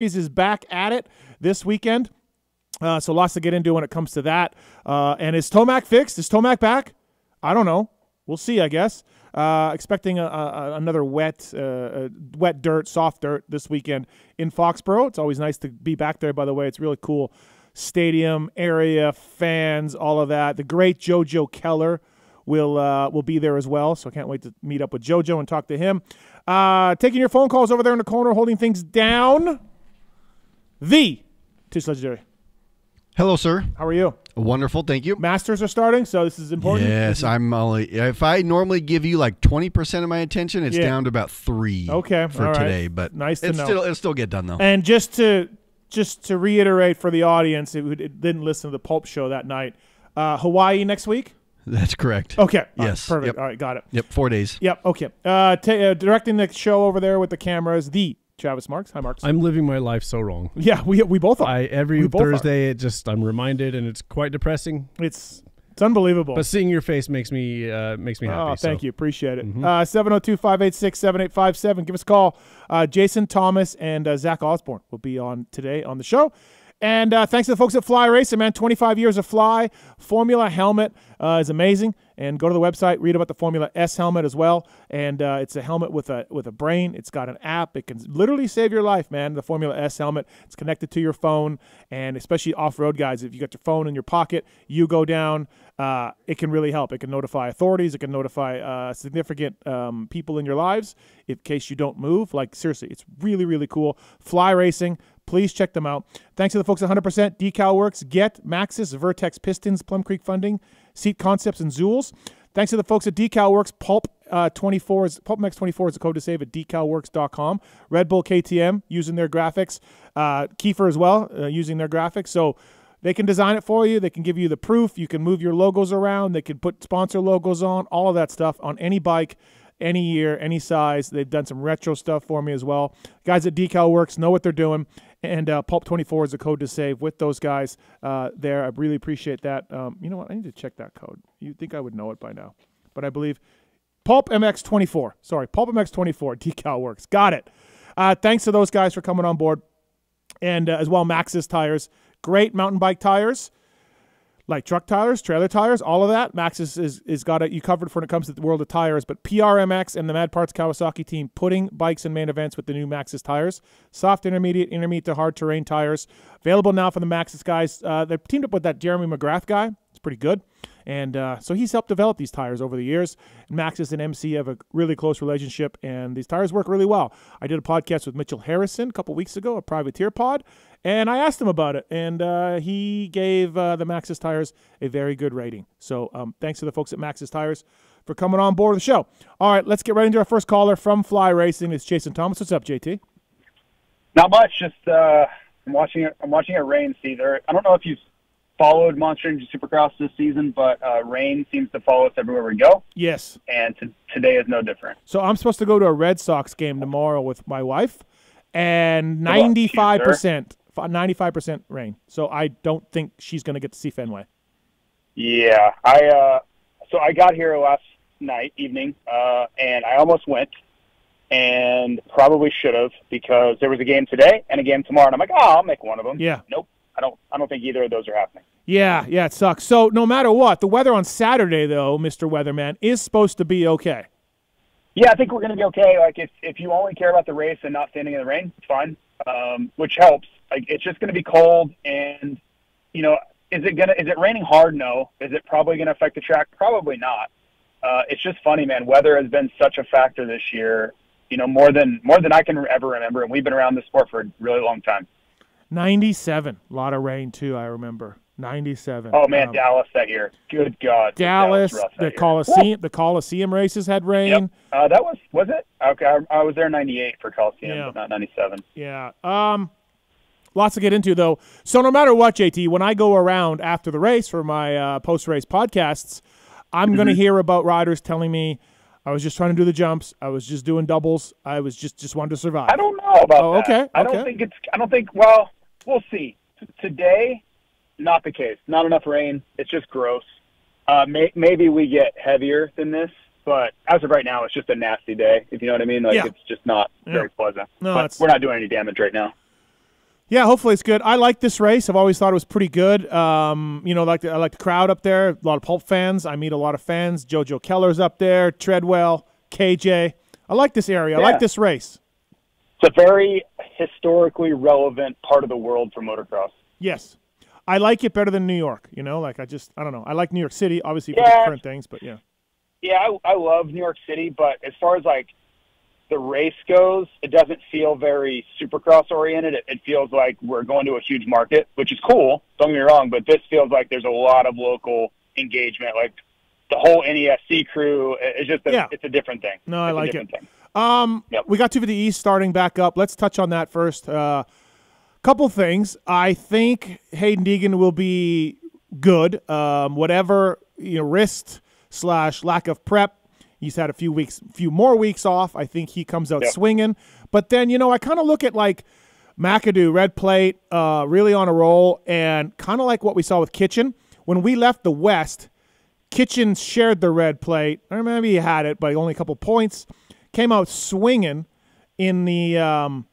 is back at it this weekend. Uh, so lots to get into when it comes to that. Uh, and is Tomac fixed? Is Tomac back? I don't know. We'll see, I guess. Uh, expecting a, a, another wet, uh, wet dirt, soft dirt this weekend in Foxborough. It's always nice to be back there. By the way, it's really cool stadium area, fans, all of that. The great JoJo Keller will uh, will be there as well. So I can't wait to meet up with JoJo and talk to him. Uh, taking your phone calls over there in the corner, holding things down. The Tish Legendary. Hello, sir. How are you? Wonderful, thank you. Masters are starting, so this is important. Yes, I'm only. If I normally give you like 20 percent of my attention, it's Yeah. down to about three. Okay, for all right. today, but Nice to it's know. Still, it'll still get done though. And just to just to reiterate for the audience who it didn't listen to the Pulp Show that night, uh, Hawaii next week. That's correct. Okay. All right, Yes. perfect. Yep. All right. Got it. Yep. Four days. Yep. Okay. Uh, ta uh, directing the show over there with the cameras, the Travis Marks. Hi, Marks. I'm living my life so wrong. yeah, we we both are. I every both are. Thursday it just I'm reminded and it's quite depressing. It's it's unbelievable. But seeing your face makes me uh, makes me happy. Oh, thank so. you. Appreciate it. Uh, 702 586 7857. Give us a call. Uh, Jason Thomas and uh, Zach Osborne will be on today on the show. And uh, thanks to the folks at Fly Racing, man. 25 years of Fly. Formula helmet uh, is amazing. And go to the website, read about the Formula S helmet as well. And uh, it's a helmet with a with a brain. It's got an app. It can literally save your life, man. The Formula S helmet. It's connected to your phone, and especially off-road guys, if you got your phone in your pocket, you go down. Uh, it can really help. It can notify authorities. It can notify uh, significant um, people in your lives in case you don't move. Like seriously, it's really really cool. Fly Racing. Please check them out. Thanks to the folks at 100% Decal Works, Get, Maxxis, Vertex Pistons, Plum Creek Funding, Seat Concepts, and Zulz. Thanks to the folks at Decal Works, Pulp uh, 24 is Pulp MX 24 is the code to save at decalworks.com. Red Bull KTM using their graphics, uh, Kiefer as well uh, using their graphics. So they can design it for you. They can give you the proof. You can move your logos around. They can put sponsor logos on. All of that stuff on any bike any year, any size. They've done some retro stuff for me as well. Guys at Decal Works know what they're doing, and uh, Pulp24 is the code to save with those guys uh, there. I really appreciate that. Um, you know what? I need to check that code. You think I would know it by now, but I believe Pulp MX24. Sorry, Pulp MX24. Decal Works. Got it. Uh, thanks to those guys for coming on board, and uh, as well Maxxis tires. Great mountain bike tires like truck tires, trailer tires, all of that. Maxxis is is got it you covered for when it comes to the world of tires. But PRMX and the Mad Parts Kawasaki team putting bikes in main events with the new Maxxis tires, soft, intermediate, intermediate to hard terrain tires, available now for the Maxxis guys. Uh, they've teamed up with that Jeremy McGrath guy. It's pretty good. And uh, so he's helped develop these tires over the years. Maxxis and MC have a really close relationship, and these tires work really well. I did a podcast with Mitchell Harrison a couple weeks ago, a privateer pod, and I asked him about it, and uh, he gave uh, the Maxxis tires a very good rating. So um, thanks to the folks at Maxxis Tires for coming on board the show. All right, let's get right into our first caller from Fly Racing. It's Jason Thomas. What's up, JT? Not much. Just uh, I'm watching it. I'm watching it rain. See there. I don't know if you've followed Monster Energy Supercross this season, but uh, rain seems to follow us everywhere we go, Yes. and t- today is no different. So I'm supposed to go to a Red Sox game tomorrow with my wife, and luck to you, 95 percent, 95 percent rain. So I don't think she's going to get to see Fenway. Yeah, I. Uh, so I got here last night evening, uh, and I almost went, and probably should have because there was a game today and a game tomorrow, and I'm like, oh, I'll make one of them. Yeah. Nope. I don't. I don't think either of those are happening. Yeah, yeah, it sucks. So no matter what, the weather on Saturday, though, Mr. Weatherman, is supposed to be okay. Yeah, I think we're going to be okay. Like if if you only care about the race and not standing in the rain, it's fine. Um, which helps. Like it's just going to be cold, and you know, is it gonna is it raining hard? No. Is it probably going to affect the track? Probably not. Uh, it's just funny, man. Weather has been such a factor this year. You know, more than more than I can ever remember, and we've been around this sport for a really long time. 97, a lot of rain too. I remember 97. Oh man, Um, Dallas that year. Good God, Dallas, that the year. Coliseum, the Coliseum races had rain. Yep. Uh, that was was it? Okay, I, I was there '98 for Coliseum, Yeah. but not '97. Yeah. Um, lots to get into though. So no matter what, JT, when I go around after the race for my uh, post-race podcasts, I'm going to Mm-hmm. hear about riders telling me, "I was just trying to do the jumps. I was just doing doubles. I was just just wanted to survive." I don't know about Oh, that. okay, I okay. don't think it's. I don't think. Well, we'll see. T- today, not the case. Not enough rain. It's just gross. Uh, may- maybe we get heavier than this, but as of right now, it's just a nasty day. If you know what I mean. Like Yeah. it's just not Yeah. very pleasant. No, but we're not doing any damage right now. Yeah, hopefully it's good. I like this race. I've always thought it was pretty good. Um, you know, like the, I like the crowd up there. A lot of Pulp fans. I meet a lot of fans. JoJo Keller's up there. Treadwell, KJ. I like this area. I like this race. It's a very historically relevant part of the world for motocross. Yes, I like it better than New York. You know, like I just I don't know. I like New York City, obviously for Yeah. different things, but yeah. Yeah, I, I love New York City, but as far as like the race goes, it doesn't feel very supercross oriented. It, it feels like we're going to a huge market, which is cool. Don't get me wrong, but this feels like there's a lot of local engagement. Like the whole NESC crew, it- it's just a, Yeah. it's a different thing. No, I It's like different it. Thing. Um, Yep. we got 250 East starting back up. Let's touch on that first. Uh, couple things. I think Haiden Deegan will be good. Um, whatever you know, wrist slash lack of prep. He's had a few weeks, few more weeks off. I think he comes out Yep. swinging. But then you know, I kind of look at like McAdoo, red plate, uh, really on a roll, and kind of like what we saw with Kitchen when we left the West. Kitchen shared the red plate, or maybe he had it, but only a couple points. Came out swinging in the um,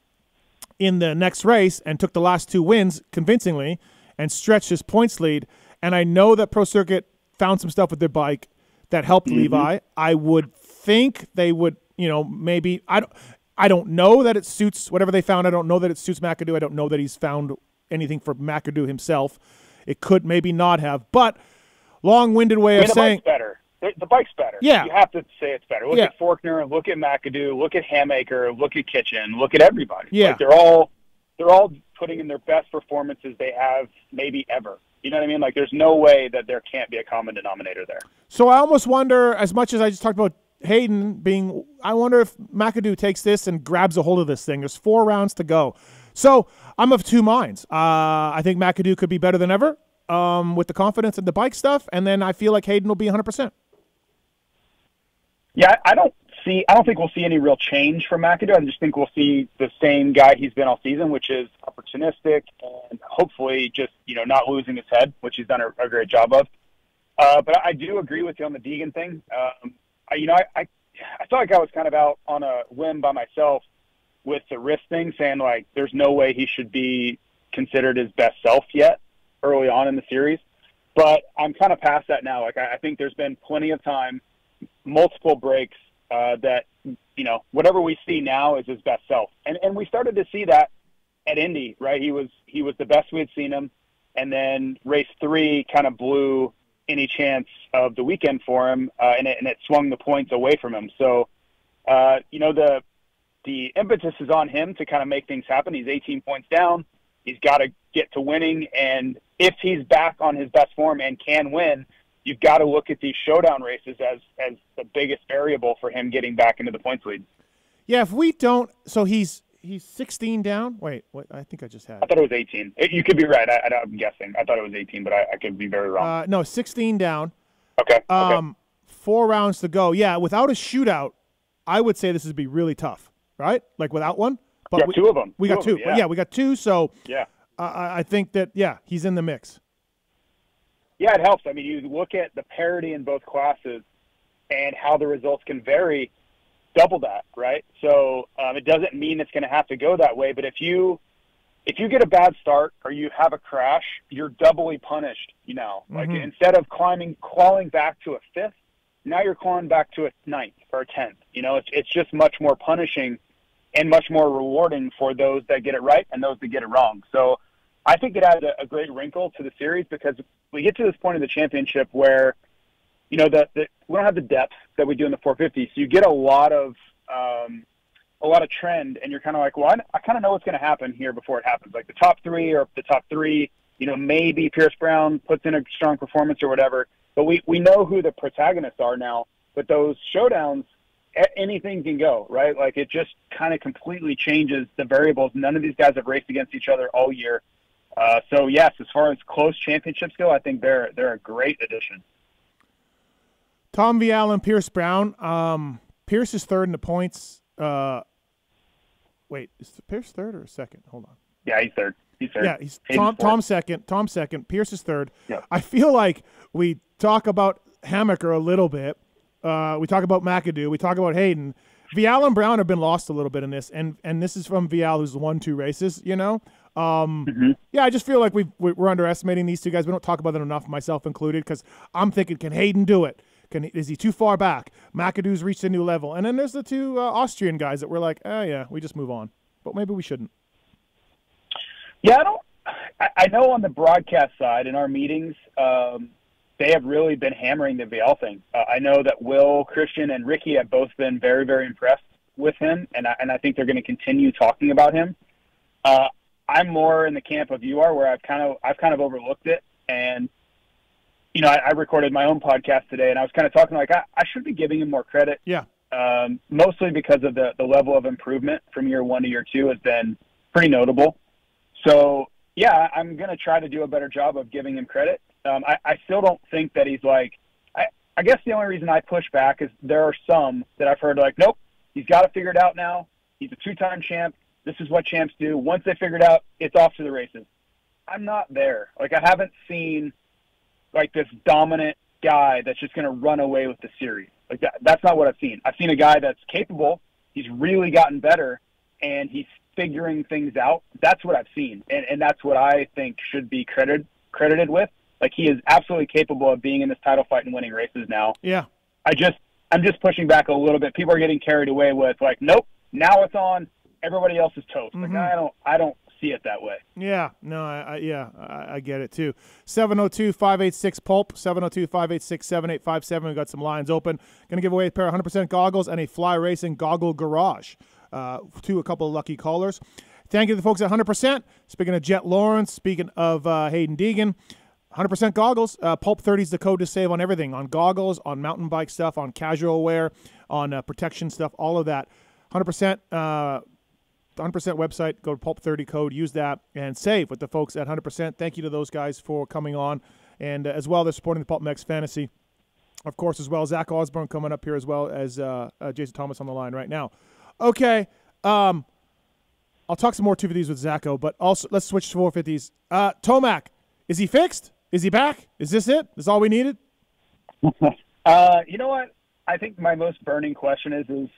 in the next race and took the last two wins convincingly and stretched his points lead. And I know that Pro Circuit found some stuff with their bike that helped mm-hmm. Levi. I would think they would, you know, maybe I don't. I don't know that it suits whatever they found. I don't know that it suits McAdoo. I don't know that he's found anything for McAdoo himself. It could maybe not have, but long-winded way I mean, of saying better. The, bike's better. Yeah. You have to say it's better. Look Yeah. at Faulkner, look at McAdoo, look at Hammaker, look at Kitchen, look at everybody. Yeah. Like they're all they're all putting in their best performances they have maybe ever. You know what I mean? Like there's no way that there can't be a common denominator there. So I almost wonder, as much as I just talked about Haiden being, I wonder if McAdoo takes this and grabs a hold of this thing. There's four rounds to go. So I'm of two minds. Uh, I think McAdoo could be better than ever um, with the confidence and the bike stuff, and then I feel like Haiden will be 100%. Yeah, I I don't see. I don't think we'll see any real change from McAdoo. I just think we'll see the same guy he's been all season, which is opportunistic and hopefully just you know not losing his head, which he's done a, a great job of. Uh, but I do agree with you on the Deegan thing. Um, I, you know, I, I I felt like I was kind of out on a whim by myself with the wrist thing, saying like there's no way he should be considered his best self yet early on in the series. But I'm kind of past that now. Like I, I think there's been plenty of time multiple breaks uh, that you know whatever we see now is his best self, and and we started to see that at Indy, right? He was he was the best we had seen him, and then race three kind of blew any chance of the weekend for him, uh, and it and it swung the points away from him. So, uh, you know the the impetus is on him to kind of make things happen. He's 18 points down. He's got to get to winning, and if he's back on his best form and can win, you've got to look at these showdown races as as the biggest variable for him getting back into the points lead. Yeah, if we don't, so he's he's 16 down. Wait, what? I think I just had. I thought it was 18. It, you could be right. I, I, I'm guessing. I thought it was 18, but I, I could be very wrong. Uh, no, 16 down. okay. okay. Um, four rounds to go. Yeah, without a shootout, I would say this would be really tough, right? Like without one. But got we, two of them. We got Two two. them, yeah. yeah, we got two. So Yeah. uh, I I think that yeah, he's in the mix. Yeah, it helps. I mean, you look at the parity in both classes and how the results can vary. Double that, right? So um, it doesn't mean it's going to have to go that way. But if you if you get a bad start or you have a crash, you're doubly punished. You know, like Mhm. instead of climbing clawing back to a fifth, now you're clawing back to a ninth or a tenth. You know, it's it's just much more punishing and much more rewarding for those that get it right and those that get it wrong. So I think it adds a, a great wrinkle to the series because we get to this point of the championship where, you know, the, we don't have the depth that we do in the 450, so you get a lot of um, a lot of trend, and you're kind of like, well, I, I kind of know what's going to happen here before it happens. Like the top three or the top three, you know, maybe Pierce Brown puts in a strong performance or whatever, but we we know who the protagonists are now. But those showdowns, anything can go, right? Like it just kind of completely changes the variables. None of these guys have raced against each other all year. Uh, so yes, as far as close championships go, I think they're they're a great addition. Tom Vialle and Pierce Brown. Um, Pierce is third in the points. Uh, wait, is Pierce third or second? Hold on. Yeah, he's third. He's third. Yeah, he's Haiden's Tom. fourth. Tom second. Tom second. Pierce is third. Yeah. I feel like we talk about Hammaker a little bit. Uh, we talk about McAdoo. We talk about Haiden. Vialle and Brown have been lost a little bit in this, and and this is from Vialle, who's won two races. You know, Um, Mm-hmm. Yeah, I just feel like we've, we- we're underestimating these two guys. We don't talk about them enough, myself included, because I'm thinking, can Haiden do it? Can is he too far back? McAdoo's reached a new level, and then there's the two uh, Austrian guys that we're like, oh yeah, we just move on, but maybe we shouldn't. Yeah, I don't. I, I know on the broadcast side in our meetings, um, they have really been hammering the Vialle thing. Uh, I know that Will, Christien, and Ricky have both been very, very impressed with him, and I, and I think they're going to continue talking about him. Uh, I'm more in the camp of you are, where I've kind of I've kind of overlooked it, and you know I, I recorded my own podcast today, and I was kind of talking like I, I should be giving him more credit Yeah, um, mostly because of the, the level of improvement from year one to year two has been pretty notable. So, yeah, I'm going to try to do a better job of giving him credit. Um, I, I still don't think that he's like, I, I guess the only reason I push back is there are some that I've heard like, nope, he's got to figure it figured out now. He's a two time champ. This is what champs do. Once they figure it out, it's off to the races. I'm not there. Like, I haven't seen like this dominant guy that's just going to run away with the series. Like that, that's not what I've seen. I've seen a guy that's capable. He's really gotten better, and he's figuring things out. That's what I've seen, and and that's what I think should be credited credited with. Like he is absolutely capable of being in this title fight and winning races now. yeah, I just I'm just pushing back a little bit. People are getting carried away with like, nope, now it's on. Everybody else is toast. Like Mhm. I don't I don't see it that way. yeah. No, I, I yeah, I, I get it too. 702-586 pulp 702-586-7857. We got some lines open. Going to give away a pair of 100% goggles and a Fly Racing goggle garage uh, to a couple of lucky callers. Thank you to the folks at 100%. Speaking of Jett Lawrence, speaking of uh, Haiden Deegan, 100% goggles. Uh, Pulp 30 is the code to save on everything on goggles, on mountain bike stuff, on casual wear, on uh, protection stuff, all of that. 100%. Uh, 100% website. Go to Pulp 30 code, use that, and save with the folks at 100%. Thank you to those guys for coming on. And uh, as well, they're supporting the Pulp MX Fantasy. Of course, as well, Zach Osborne coming up here as well as uh, uh, Jason Thomas on the line right now. Okay. Um, I'll talk some more 250s with Zacho, but also let's switch to 450s. Uh, Tomac, is he fixed? Is he back? Is this it? Is all we needed? Uh, you know what? I think my most burning question is is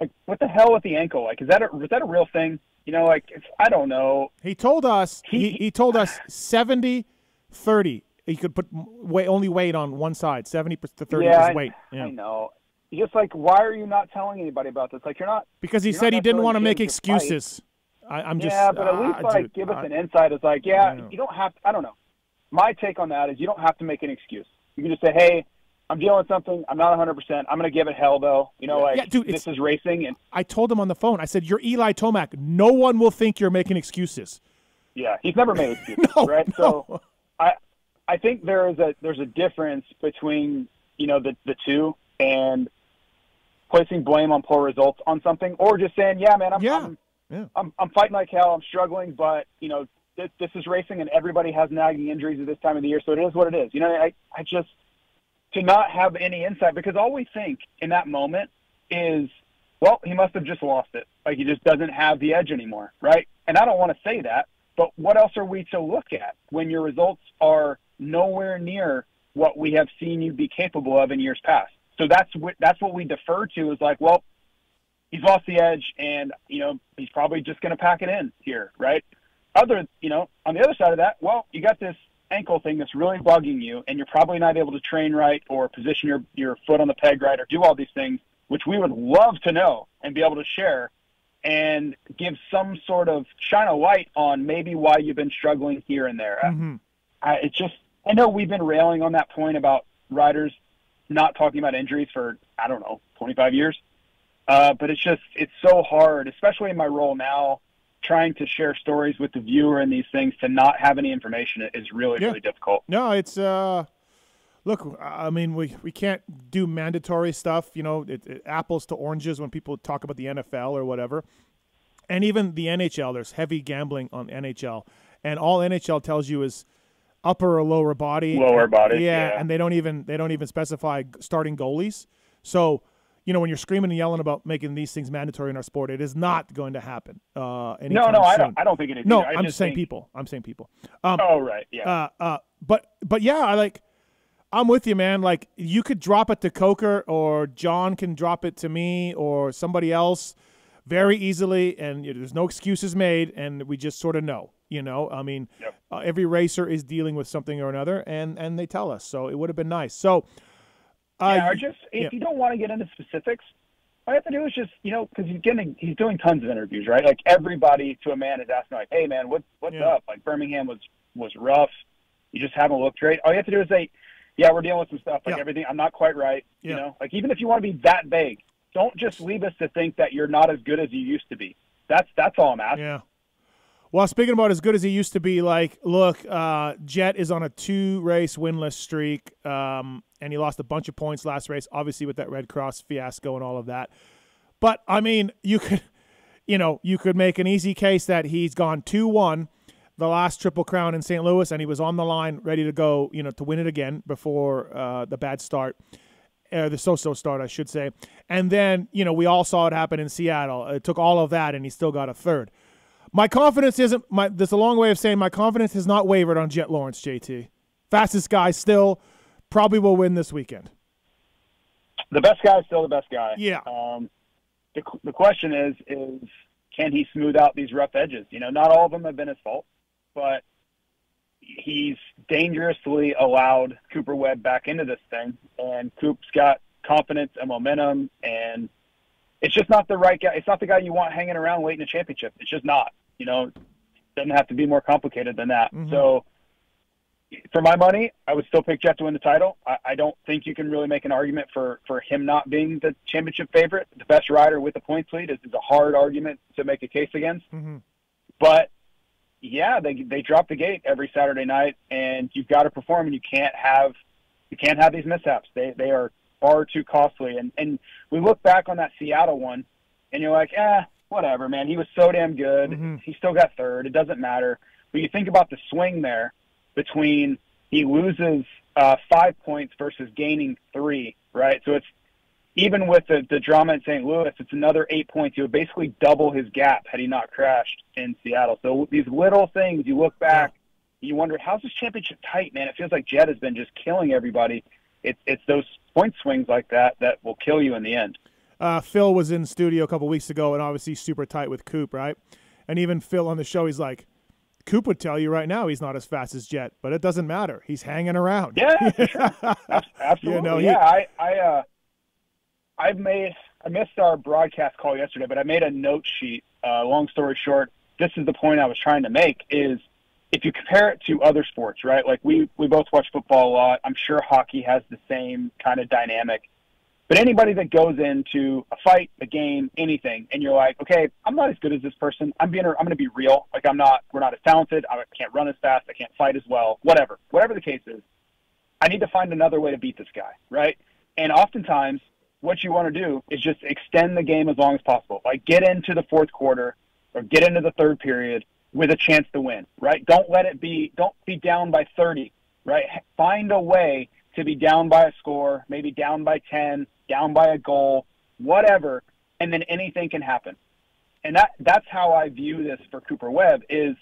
like what the hell with the ankle? Like is that a is that a real thing? You know, like it's, I don't know. He told us he, He- he told us 70 30. He could put weight, only weight on one side. 70 to 30 yeah, is I, weight. I Yeah. know. Just like why are you not telling anybody about this? Like you're not. Because he said he didn't want to make changing the fight. excuses. I, I'm just yeah, but at least like dude, give us I- an insight. It's like yeah, I you don't have. to, I don't know. My take on that is you don't have to make an excuse. You can just say, hey. I'm dealing with something. I'm not 100. percent I'm going to give it hell, though. You know, like Yeah, dude, this is racing, and I told him on the phone. I said, "You're Eli Tomac. No one will think you're making excuses." Yeah, he's never made excuses, No, right? no. So I I think there is a there's a difference between you know the the two and placing blame on poor results on something or just saying, yeah, man, I'm Yeah, I'm, yeah. I'm I'm fighting like hell, I'm struggling, but you know this, this is racing and everybody has nagging injuries at this time of the year, so it is what it is. You know, I I just to not have any insight because all we think in that moment is well, he must have just lost it. Like he just doesn't have the edge anymore, right? And I don't want to say that, but what else are we to look at when your results are nowhere near what we have seen you be capable of in years past? So that's what that's what we defer to is like, well, he's lost the edge, and you know he's probably just going to pack it in here, right? Other, you know, on the other side of that, well, you got this ankle thing that's really bugging you, and you're probably not able to train right or position your your foot on the peg right or do all these things, which we would love to know and be able to share and give some sort of shine a light on maybe why you've been struggling here and there. Mhm. I, it's just I know we've been railing on that point about riders not talking about injuries for I don't know 25 years, uh, but it's just it's so hard, especially in my role now, trying to share stories with the viewer and these things to not have any information is really Yeah. really difficult. No, it's uh look, I mean we we can't do mandatory stuff, you know, it, it, apples to oranges when people talk about the NFL or whatever. And even the NHL, there's heavy gambling on NHL. And all NHL tells you is upper or lower body. Lower body, Yeah, yeah. and they don't even they don't even specify starting goalies. So, you know, when you're screaming and yelling about making these things mandatory in our sport, it is not going to happen. Uh No, no, I don't. I don't think it is. No. I'm just saying think- people. I'm saying people. Um, Oh right, yeah. uh, uh, but but yeah, I like. I'm with you, man. Like you could drop it to Coker, or John can drop it to me, or somebody else. very easily, and you know, there's no excuses made, and we just sort of know. You know, I mean, Yep. uh, every racer is dealing with something or another, and and they tell us. So it would have been nice. So, uh, yeah, or just if yeah. you don't want to get into specifics, all you have to do is just you know because he's getting he's doing tons of interviews, right? Like everybody to a man is asking like, "Hey, man, what what's Yeah. up?" Like Birmingham was was rough. You just haven't looked great. All you have to do is say, "Yeah, we're dealing with some stuff. Like Yeah. everything, I'm not quite right." You know, like even if you want to be that vague, don't just leave us to think that you're not as good as you used to be. That's that's all I'm asking. Yeah. Well, speaking about as good as he used to be, like, look, uh, Jett is on a two race winless streak, um, and he lost a bunch of points last race, obviously with that Red Cross fiasco and all of that. But I mean, you could, you know, you could make an easy case that he's gone two one, the last Triple Crown in St. Louis, and he was on the line, ready to go, you know, to win it again before uh, the bad start or the so-so start, I should say. And then, you know, we all saw it happen in Seattle. It took all of that, and he still got a third. My confidence isn't my. There's a long way of saying my confidence has not wavered on Jett Lawrence. JT, fastest guy, still probably will win this weekend. The best guy is still the best guy. Yeah. Um, the the question is is can he smooth out these rough edges? You know, not all of them have been his fault, but he's dangerously allowed Cooper Webb back into this thing, and Coop's got confidence and momentum, and it's just not the right guy. It's not the guy you want hanging around waiting a championship. It's just not. You know, it doesn't have to be more complicated than that. Mhm. So. For my money, I would still pick Jett to win the title. I, I don't think you can really make an argument for, for him not being the championship favorite. The best rider with the points lead is, is a hard argument to make a case against. Mm-hmm. But yeah, they they drop the gate every Saturday night, and you've got to perform, and you can't have you can't have these mishaps. They they are far too costly. And and we look back on that Seattle one, and you're like, eh, whatever, man. He was so damn good. Mhm. He still got third. It doesn't matter. But you think about the swing there between he loses uh, five points versus gaining three, right? So it's even with the, the drama in St. Louis, it's another eight points. He would basically double his gap had he not crashed in Seattle. So these little things, you look back, you wonder how's this championship tight, man? It feels like Jett has been just killing everybody. It's it's those point swings like that that will kill you in the end. Uh, Phil was in studio a couple weeks ago, and obviously super tight with Coop, right? And even Phil on the show, he's like, Coop would tell you right now he's not as fast as Jett, but it doesn't matter. He's hanging around. Yeah, for sure. Abs- Absolutely. know, he- yeah, I I uh, I've made I missed our broadcast call yesterday, but I made a note sheet. Uh, long story short, this is the point I was trying to make: is if you compare it to other sports, right? Like we we both watch football a lot. I'm sure hockey has the same kind of dynamic. But anybody that goes into a fight, a game, anything, and you're like, okay, I'm not as good as this person. I'm being, I'm going to be real. Like I'm not, we're not as talented. I can't run as fast. I can't fight as well. Whatever, whatever the case is. I need to find another way to beat this guy, right? And oftentimes, what you want to do is just extend the game as long as possible. Like get into the fourth quarter or get into the third period with a chance to win, right? Don't let it be, don't be down by 30, right? Find a way to be down by a score, maybe down by 10, down by a goal, whatever, and then anything can happen. And that that's how I view this for Cooper Webb is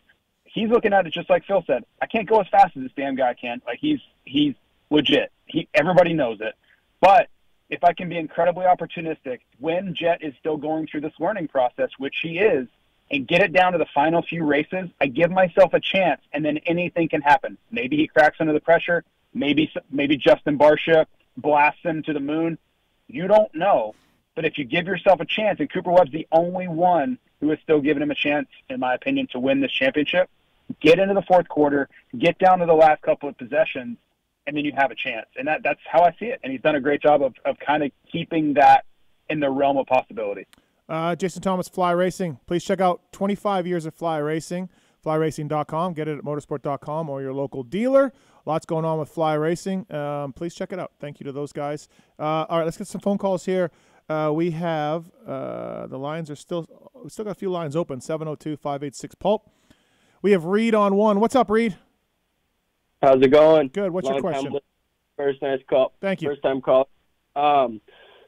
he's looking at it just like Phil said. I can't go as fast as this damn guy can. Like he's he's legit. He everybody knows it. But if I can be incredibly opportunistic when Jett is still going through this learning process, which he is, and get it down to the final few races, I give myself a chance, and then anything can happen. Maybe he cracks under the pressure. Maybe maybe Justin Barcia blasts him to the moon. You don't know. But if you give yourself a chance, and Cooper Webb's the only one who is still giving him a chance, in my opinion, to win this championship, get into the fourth quarter, get down to the last couple of possessions, and then you have a chance. And that, that's how I see it. And he's done a great job of, of kind of keeping that in the realm of possibility. Uh, Jason Thomas, Fly Racing. Please check out 25 years of Fly Racing. FlyRacing.com. Get it at motosport.com or your local dealer. Lots going on with Fly Racing. Um, please check it out. Thank you to those guys. Uh, all right, let's get some phone calls here. Uh, we have uh, the lines are still we still got a few lines open 702-586 pulp. We have Reed on one. What's up, Reed? How's it going? Good. What's your Long time question? First nice call. Thank you. First time call. Um,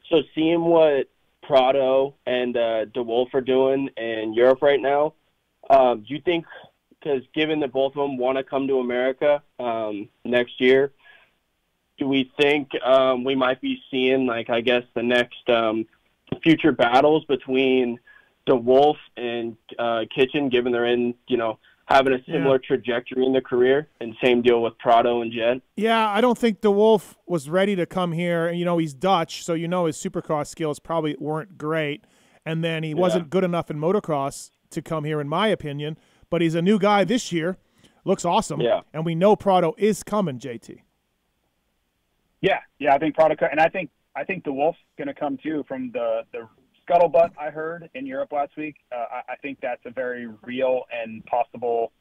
so seeing what Prado and uh, DeWolf are doing in Europe right now, um, do you think? Because given that both of them want to come to America um, next year, do we think um, we might be seeing like I guess the next um, future battles between DeWolf and uh, Kitchen, given they're in, you know, having a similar trajectory in their career, and same deal with Prado and Jett. Yeah, I don't think DeWolf was ready to come here. And, you know, he's Dutch, so you know his supercross skills probably weren't great. And then he wasn't good enough in motocross to come here, in my opinion. But he's a new guy this year. Looks awesome. Yeah. And we know Prado is coming, JT. Yeah, yeah, I think Prado, and I think I think DeWolf's going to come too from the the scuttlebutt I heard in Europe last week. Uh, I, I think that's a very real and possible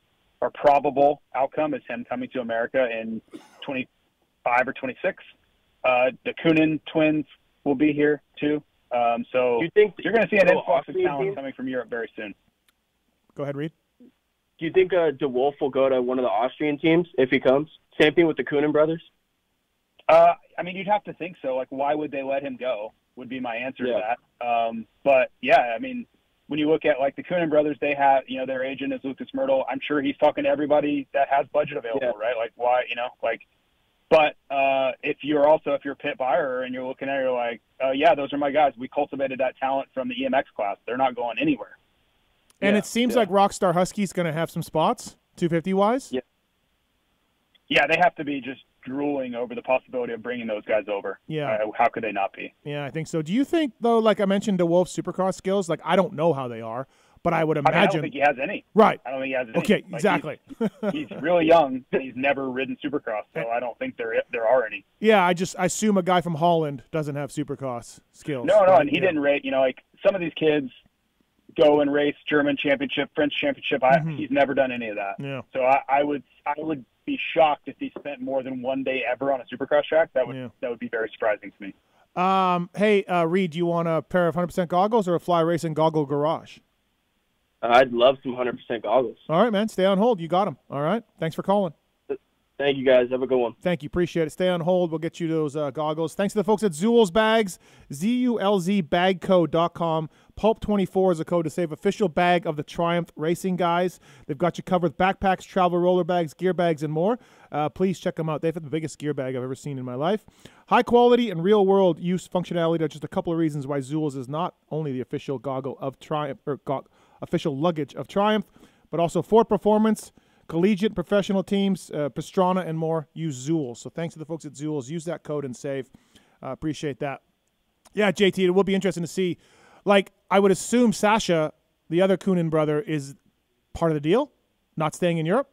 or probable outcome is him coming to America in 25 or 26. Uh, the Coenen twins will be here too. Um, so you think you're going to see an influx of talent coming from Europe very soon. Go ahead, Reed. Do you think uh, DeWolf will go to one of the Austrian teams if he comes? Same thing with the Coenen brothers. Uh, I mean, you'd have to think so. Like, why would they let him go? Would be my answer Yeah. to that. Um, but yeah, I mean, when you look at like the Coenen brothers, they have you know their agent is Lucas Myrtle. I'm sure he's talking to everybody that has budget available, Yeah. right? Like, why you know, like. But uh, if you're also if you're a Pit Beirer and you're looking at it, you're like, uh, yeah, those are my guys. We cultivated that talent from the EMX class. They're not going anywhere. And Yeah, it seems yeah. like Rockstar Husky's going to have some spots, 250 wise. Yeah. Yeah, they have to be just drooling over the possibility of bringing those guys over. Yeah. Uh, how could they not be? Yeah, I think so. Do you think though, like I mentioned, DeWolf supercross skills? Like I don't know how they are, but I would I mean, I don't think he has any. right. I don't think he has any. Okay. Like, exactly. he's really young he's never ridden supercross, so I don't think there there are any. yeah, I just I assume a guy from Holland doesn't have supercross skills. No, no, right? and he Yeah. didn't rate. You know, like some of these kids go and race German championship, French championship. I, He's never done any of that. Mm-hmm. Yeah. So I, I would I would be shocked if he spent more than one day ever on a supercross track. That would Yeah. that would be very surprising to me. Um, hey, uh, Reed, do you want a pair of 100% goggles or a fly racing goggle garage? I'd love some 100% goggles. All right, man. Stay on hold. You got them. All right. Thanks for calling. Thank you guys. Have a good one. Thank you. Appreciate it. Stay on hold. We'll get you those uh, goggles. Thanks to the folks at Zulz Bags, Z-U-L-Z bagcode.com. Pulp24 is a code to save official bag of the Triumph Racing Guys. They've got you covered with backpacks, travel roller bags, gear bags, and more. Uh, please check them out. They've got the biggest gear bag I've ever seen in my life. High quality and real world use functionality are just a couple of reasons why Zulz is not only the official goggle of Triumph or go- official luggage of Triumph, but also for performance, collegiate, professional teams, uh, Pastrana, and more. Use Zool. So thanks to the folks at Zulz. Use that code and save. Uh, appreciate that. Yeah, JT, it will be interesting to see. Like, I would assume Sacha, the other Coenen brother, is part of the deal, not staying in Europe,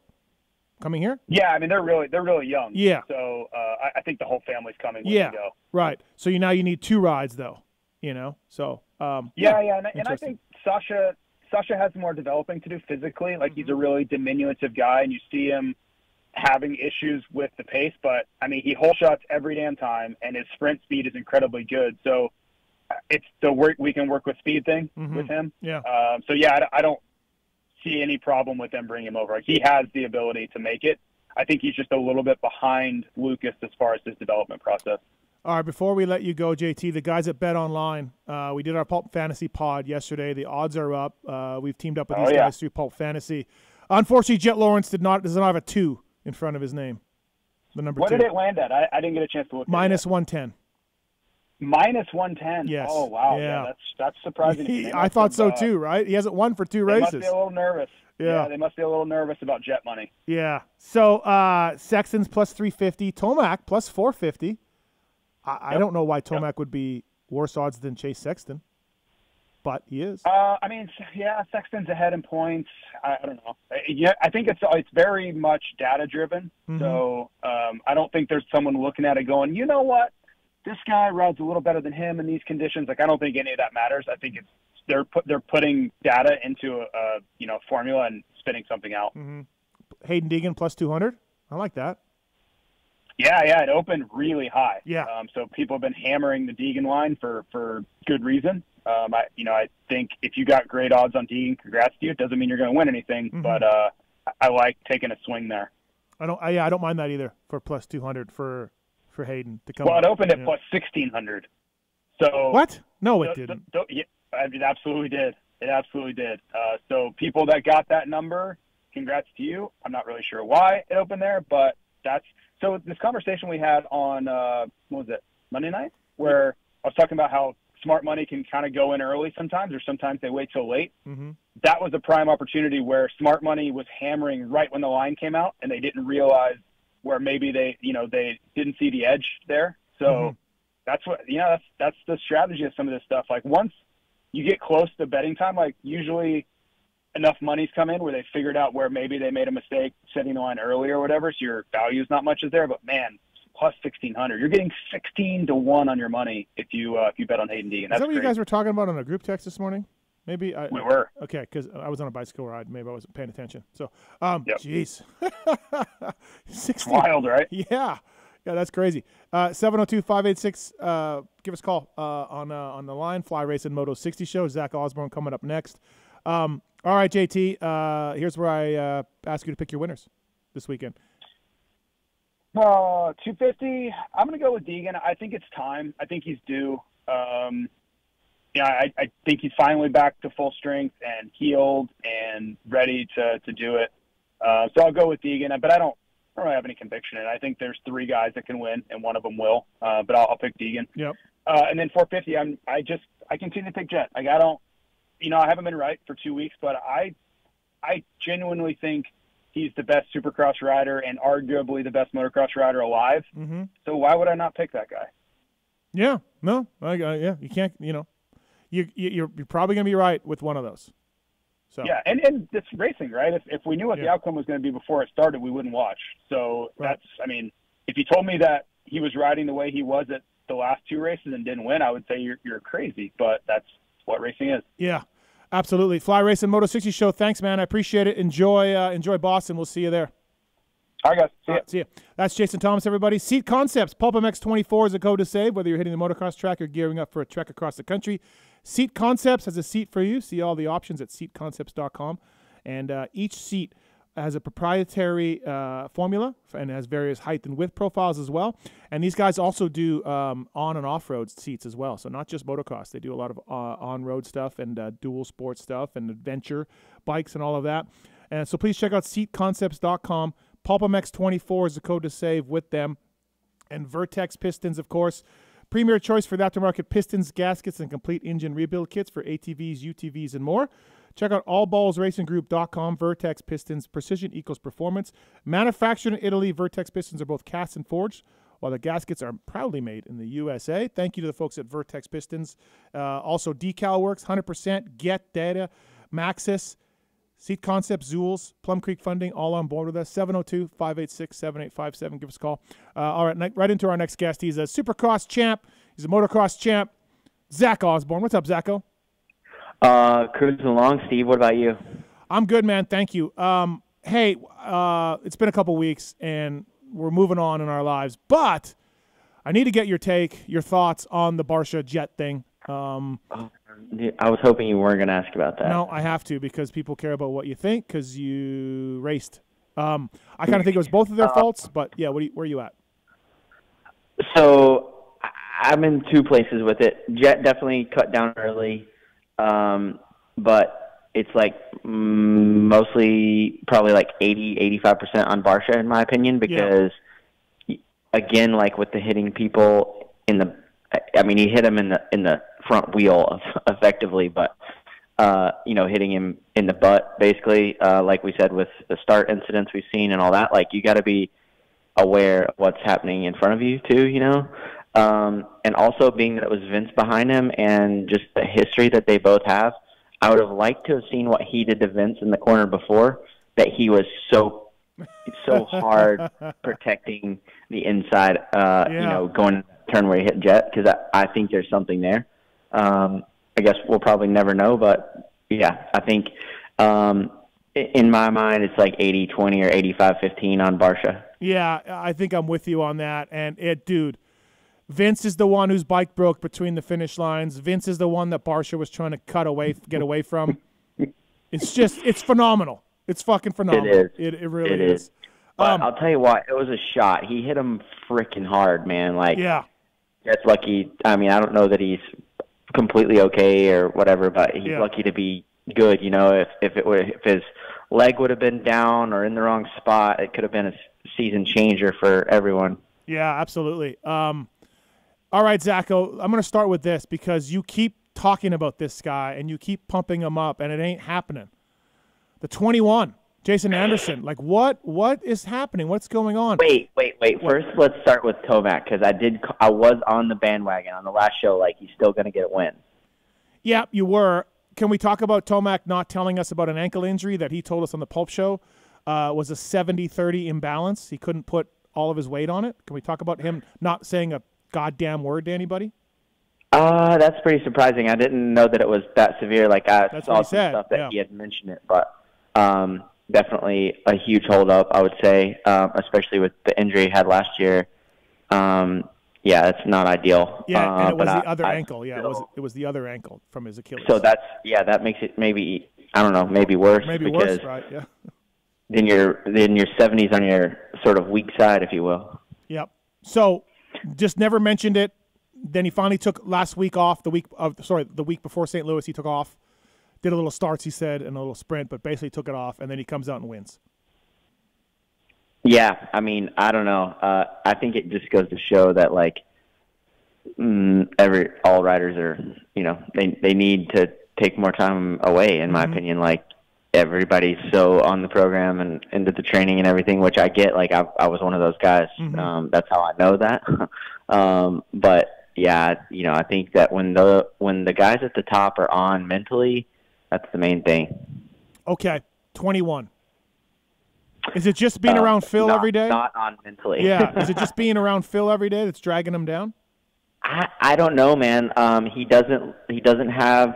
coming here. Yeah, I mean they're really they're really young. Yeah. So uh, I, I think the whole family's coming. with Yeah, right. So you now you need two rides though, you know. So um, Yeah, yeah, and, I- and I think Sacha Sacha has more developing to do physically. Like he's a Mm-hmm. really diminutive guy, and you see him having issues with the pace. But I mean, he whole shots every damn time, and his sprint speed is incredibly good. So uh, it's the work we can work with speed thing Mhm. with him. yeah, Um, so yeah, I, I don't see any problem with them bringing him over. Like, he has the ability to make it. I think he's just a little bit behind Lucas as far as his development process. All right, before we let you go, JT, the guys at Bet Online, uh, we did our Pulp Fantasy pod yesterday. The odds are up. Uh, we've teamed up with Oh, these yeah. guys through Pulp Fantasy. Unfortunately, Jett Lawrence did not does not have a two in front of his name. The number What two did it land at? I, I didn't get a chance to look. Minus one ten. Minus one ten. Yes. Oh wow. Yeah. Yeah. that's that's surprising. They I thought have, so uh, too. Right? He hasn't won for two They must races. be a little nervous. Yeah. they must be a little nervous about Jett money. Yeah. So uh, Sexton's plus three fifty. Tomac plus four fifty. I, I don't know why Tomac would be worse odds than Chase Sexton, but he is. Uh, I mean, yeah, Sexton's ahead in points. I, I don't know. Uh, Yeah, I think it's it's very much data driven. Mm-hmm. So um, I don't think there's someone looking at it going, you know what, this guy rides a little better than him in these conditions. Like I don't think any of that matters. I think it's they're put they're putting data into a, a you know formula and spitting something out. Mm-hmm. Haiden Deegan plus two hundred. I like that. Yeah, yeah, it opened really high. Yeah. Um, so people have been hammering the Deegan line for for good reason. Um, I you know I think if you got great odds on Deegan, congrats to you. It doesn't mean you're going to win anything, Mm-hmm. but uh, I- like taking a swing there. I don't. I, yeah, I don't mind that either for plus two hundred for for Haiden to come. Well, it opened at plus sixteen hundred. So What? No, it the- didn't. the- yeah, it absolutely did. It absolutely did. Uh, so people that got that number, congrats to you. I'm not really sure why it opened there, but that's so. This conversation we had on uh, what was it Monday night, where I was talking about how smart money can kind of go in early sometimes, or sometimes they wait till late. Mm-hmm. That was a prime opportunity where smart money was hammering right when the line came out, and they didn't realize where maybe they, you know, they didn't see the edge there. So Mhm. that's what, you know, that's that's the strategy of some of this stuff. Like once you get close to betting time, like usually enough money's come in where they figured out where maybe they made a mistake setting the line early or whatever, so your value's not much is there. But man, plus sixteen hundred, you're getting sixteen to one on your money if you uh, if you bet on Haiden Deegan. Is that what you guys were talking about on a group text this morning? Maybe I, we were. Okay, because I was on a bicycle ride. Maybe I wasn't paying attention. So, um, Yep. jeez, sixteen. wild, right? Yeah, yeah, that's crazy. Uh, 702-586, uh, give us a call uh, on uh, on the line. Fly Racing Moto 60 show. Zach Osborne coming up next. Um, all right, JT. Uh, here's where I uh, ask you to pick your winners this weekend. Uh, 250. I'm going to go with Deegan. I think it's time. I think he's due. Um, yeah, I, I think he's finally back to full strength and healed and ready to, to do it. Uh, so I'll go with Deegan, but I don't, I don't really have any conviction in it. I think there's three guys that can win, and one of them will. Uh, but I'll, I'll pick Deegan. Yep. Uh, and then 450. I'm, I just, I continue to pick Jett. Like I don't, you know, I haven't been right for two weeks, but I, I genuinely think he's the best Supercross rider and arguably the best motocross rider alive. Mm-hmm. So why would I not pick that guy? Yeah. No. I, uh, yeah. You can't. You know, you, you you're you're probably gonna be right with one of those. So Yeah, and and it's racing, right? If if we knew what the outcome was going to be before it started, we wouldn't watch. So Right. that's, I mean, if you told me that he was riding the way he was at the last two races and didn't win, I would say you're you're crazy. But that's what racing is. Yeah. Absolutely. Fly Racing Moto 60 show. Thanks, man. I appreciate it. Enjoy uh, enjoy Boston. We'll see you there. All right, guys. See All ya. right, see ya. That's Jason Thomas, everybody. Seat Concepts, Pulp MX24 is a code to save, whether you're hitting the motocross track or gearing up for a trek across the country. Seat Concepts has a seat for you. See all the options at seatconcepts.com. And uh, each seat has a proprietary uh, formula and has various height and width profiles as well. And these guys also do um, on and off road seats as well. So not just motocross, they do a lot of uh, on road stuff and uh, dual sport stuff and adventure bikes and all of that. And so please check out seatconcepts.com. PulpMX24 is the code to save with them. And Vertex Pistons, of course. Premier choice for the aftermarket pistons, gaskets, and complete engine rebuild kits for ATVs, UTVs, and more. Check out allballsracinggroup.com. Vertex Pistons, precision equals performance. Manufactured in Italy, Vertex Pistons are both cast and forged, while the gaskets are proudly made in the USA. Thank you to the folks at Vertex Pistons. Uh, also, Decal Works, 100%, Get Data, Maxxis, Seat Concepts, Zulz, Plum Creek Funding, all on board with us. 702 586 7857. Give us a call. Uh, all right, right into our next guest. He's a supercross champ, he's a motocross champ. Zach Osborne. What's up, Zacho? Uh, cruising along, Steve. What about you? I'm good, man. Thank you. Um, hey, uh, it's been a couple weeks and we're moving on in our lives, but I need to get your take, your thoughts on the Barcia Jett thing. Um, I was hoping you weren't going to ask about that. No, I have to because people care about what you think because you raced. Um, I kind of think it was both of their faults, but yeah, you, where are you at? So I'm in two places with it. Jett definitely cut down early, um, but it's like mostly probably like 80, 85% on Barcia in my opinion because again, like with the hitting people in the, I mean, he hit him in the in the front wheel effectively, but uh, you know, hitting him in the butt basically, uh, like we said with the start incidents we've seen and all that. Like you got to be aware of what's happening in front of you too, you know. Um, and also being that it was Vince behind him and just the history that they both have, I would have liked to have seen what he did to Vince in the corner before. That he was so so hard protecting the inside, uh, you know, going turn where he hit Jett because I, I think there's something there. Um, I guess we'll probably never know, but yeah, I think um, in my mind it's like 80-20 or 85-15 on Barcia. Yeah, I think I'm with you on that. And it, dude, Vince is the one whose bike broke between the finish lines. Vince is the one that Barcia was trying to cut away, get away from. It's just, it's phenomenal. It's fucking phenomenal. is. It, it really It is. is. Um, I'll tell you what, it was a shot. He hit him freaking hard, man. Like yeah, that's lucky. I mean, I don't know that he's completely okay or whatever, but he's Yeah. lucky to be good. You know, if if it were if his leg would have been down or in the wrong spot, it could have been a season changer for everyone. yeah, absolutely. Um, All right, Zacho, I'm going to start with this because you keep talking about this guy and you keep pumping him up, and it ain't happening. The 21, Jason Anderson. Like, what? What is happening? What's going on? Wait, wait, wait. First, let's start with Tomac because I did. I was on the bandwagon on the last show. Like he's still going to get a win. Yeah, you were. Can we talk about Tomac not telling us about an ankle injury that he told us on the Pulp Show uh, was a 70-30 imbalance? He couldn't put all of his weight on it. Can we talk about him not saying a goddamn word to anybody? Uh, that's pretty surprising. I didn't know that it was that severe. Like I That's saw some said, stuff that yeah. he had mentioned it, but um, definitely a huge holdup. I would say, um, especially with the injury he had last year. Um, yeah, it's not ideal. Yeah, uh, and it was the I- other I ankle. Yeah, it was it was the other ankle from his Achilles. So that's yeah, that makes it maybe I don't know, maybe worse maybe because worse, right? Yeah. then you're then your 70s on your sort of weak side, if you will. Yep. So just never mentioned it. Then he finally took last week off. The week of sorry, the week before St. Louis, he took off. Did a little starts, he said, and a little sprint, but basically took it off, and then he comes out and wins. Yeah, I mean, I don't know. Uh, I think it just goes to show that like mm, every all riders are, you know, they they need to take more time away. In my opinion, like everybody's so on the program and into the training and everything, which I get. Like I I was one of those guys. Um, that's how I know that. um, but yeah, you know, I think that when the when the guys at the top are on mentally, that's the main thing. Okay, twenty-one. Is it just being Uh, around Phil not- every day? Not on mentally. yeah. Is it just being around Phil every day that's dragging him down? I, I don't know, man. Um, he doesn't. He doesn't have.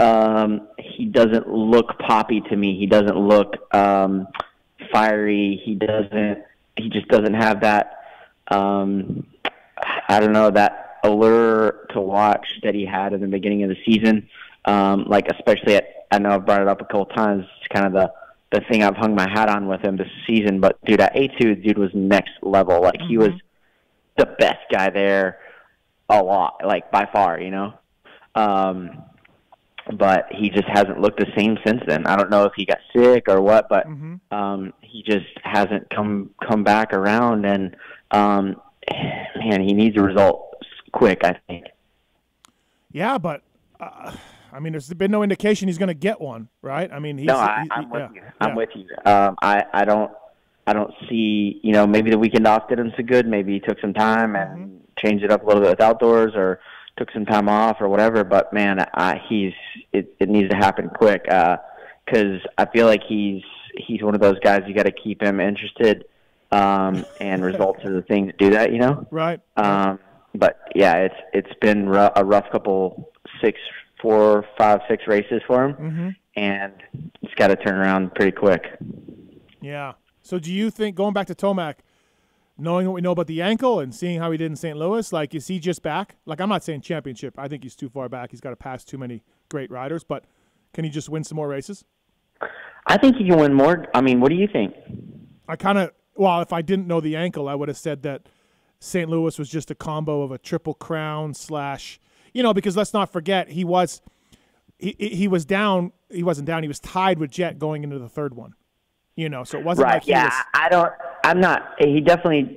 Um, he doesn't look poppy to me. He doesn't look um, fiery. He doesn't. He just doesn't have that. Um, I don't know that allure to watch that he had in the beginning of the season. Um, like especially at. I know I've brought it up a couple times. It's kind of the the thing I've hung my hat on with him this season. But dude, at A two, dude was next level. Like he was the best guy there a lot, like by far, you know. Um, but he just hasn't looked the same since then. I don't know if he got sick or what, but um, he just hasn't come come back around. And um, man, he needs a result quick. I think. Yeah, but uh, I mean, there's been no indication he's going to get one, right? I mean, he's, no, I, I'm he- with yeah, you. I'm yeah. with you. Um, I I don't I don't see you know maybe the weekend off did him so good. Maybe he took some time and Mm-hmm. changed it up a little bit with outdoors or took some time off or whatever. But man, I, he's it, it needs to happen quick because I feel like he's he's one of those guys you got to keep him interested. Um, and results are the thing to do that, you know. Right. Um, but yeah, it's it's been ru- a rough couple six, four, five, six races for him, Mm-hmm. and it's got to turn around pretty quick. Yeah. So do you think going back to Tomac, knowing what we know about the ankle and seeing how he did in St. Louis, like is he just back? Like I'm not saying championship. I think he's too far back. He's got to pass too many great riders, but can he just win some more races? I think he can win more. I mean, what do you think? I kind of well, if I didn't know the ankle, I would have said that St. Louis was just a combo of a triple crown slash, you know, because let's not forget he was he he was down. He wasn't down. He was tied with Jett going into the third one. You know, so it wasn't Right? like Yeah, was. I don't. I'm not. He definitely.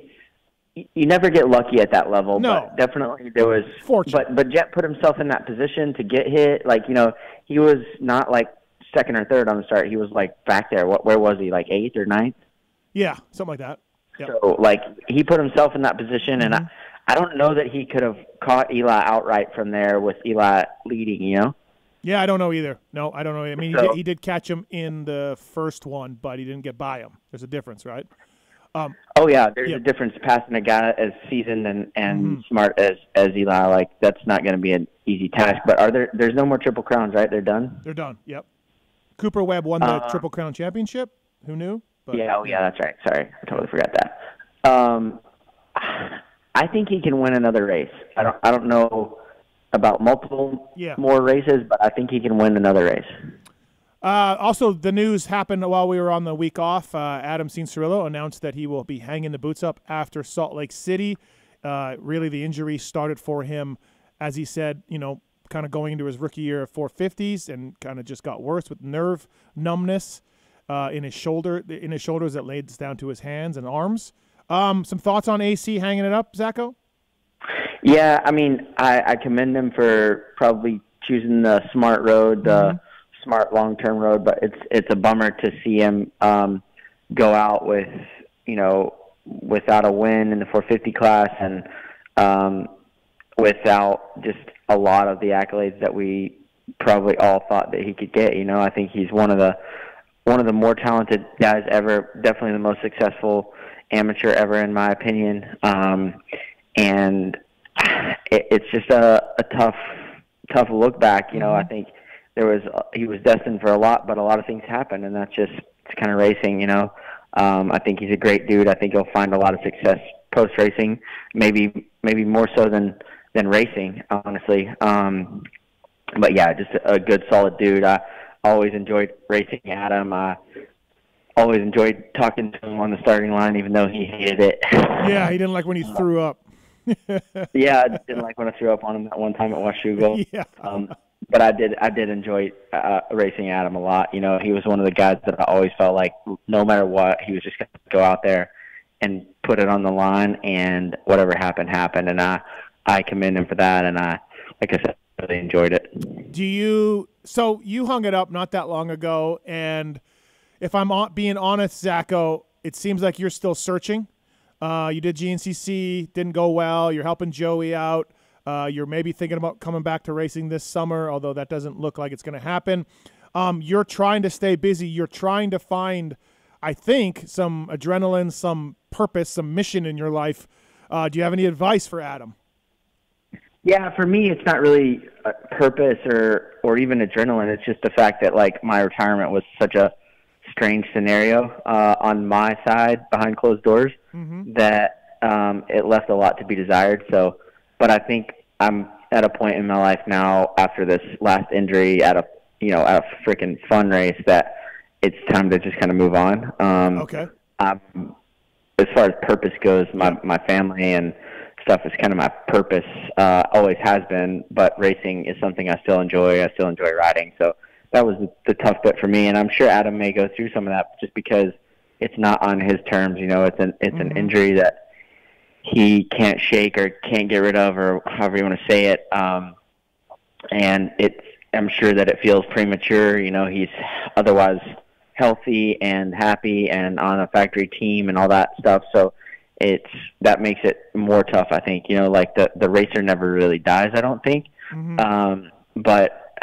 You never get lucky at that level, No. but definitely there was. Fortunate. But but Jett put himself in that position to get hit. Like you know, he was not like second or third on the start. He was like back there. What? Where was he? Like eighth or ninth? Yeah, something like that. Yep. So like he put himself in that position, and Mm-hmm. I, I don't know that he could have caught Eli outright from there with Eli leading. You know. Yeah, I don't know either. No, I don't know. I mean, he, did, he did catch him in the first one, but he didn't get by him. There's a difference, right? Oh yeah, there's Yeah. a difference passing a guy as seasoned and and Mm-hmm. smart as as Eli. Like that's not going to be an easy task. But are there? There's no more triple crowns, right? They're done. They're done. Yep. Cooper Webb won the Uh, Triple Crown Championship. Who knew? But, yeah. Oh yeah, that's right. Sorry, I totally forgot that. Um, I think he can win another race. I don't. I don't know about multiple Yeah. more races, but I think he can win another race. Uh, also, the news happened while we were on the week off. Uh, Adam Cianciarulo announced that he will be hanging the boots up after Salt Lake City. Uh, really, the injury started for him, as he said, you know, kind of going into his rookie year of 450s, and kind of just got worse with nerve numbness uh, in his shoulder, in his shoulders that lays down to his hands and arms. Um, some thoughts on AC hanging it up, Zacho? Yeah, I mean, I, I commend him for probably choosing the smart road, the smart long-term road. But it's it's a bummer to see him um, go out with you know without a win in the 450 class and um, without just a lot of the accolades that we probably all thought that he could get. You know, I think he's one of the one of the more talented guys ever. Definitely the most successful amateur ever, in my opinion. Um, and it, it's just a, a tough, tough look back. You know, I think there was he was destined for a lot, but a lot of things happened, and that's just it's kind of racing. You know, um, I think he's a great dude. I think he'll find a lot of success post racing, maybe maybe more so than than racing, honestly. Um, but yeah, just a, a good, solid dude. I always enjoyed racing Adam. I always enjoyed talking to him on the starting line, even though he hated it. Yeah, he didn't like when he threw up. yeah, I didn't like when I threw up on him that one time at Washougal. Yeah. Um, but I did, I did enjoy uh, racing Adam a lot. You know, he was one of the guys that I always felt like, no matter what, he was just going to go out there and put it on the line, and whatever happened, happened. And I, I commend him for that. And I, like I said, really enjoyed it. Do you? So you hung it up not that long ago, and if I'm being honest, Zacho, it seems like you're still searching. Uh, you did GNCC, didn't go well. You're helping Joey out. Uh, you're maybe thinking about coming back to racing this summer, although that doesn't look like it's going to happen. Um, you're trying to stay busy. You're trying to find, I think, some adrenaline, some purpose, some mission in your life. Uh, do you have any advice for Adam? Yeah, for me, it's not really a purpose or or even adrenaline. It's just the fact that like my retirement was such a strange scenario uh, on my side behind closed doors that um, it left a lot to be desired. So, but I think I'm at a point in my life now after this last injury at a you know at a freaking fun race that it's time to just kind of move on. Um, Okay. um, as far as purpose goes, my my family and stuff is kind of my purpose. Uh, always has been, but racing is something I still enjoy. I still enjoy riding. So that was the, the tough bit for me, and I'm sure Adam may go through some of that just because it's not on his terms. You know, it's an it's an injury that he can't shake or can't get rid of, or however you want to say it. Um, and it's I'm sure that it feels premature. You know, he's otherwise healthy and happy and on a factory team and all that stuff. So it's that makes it more tough. I think you know, like the the racer never really dies. I don't think, um, but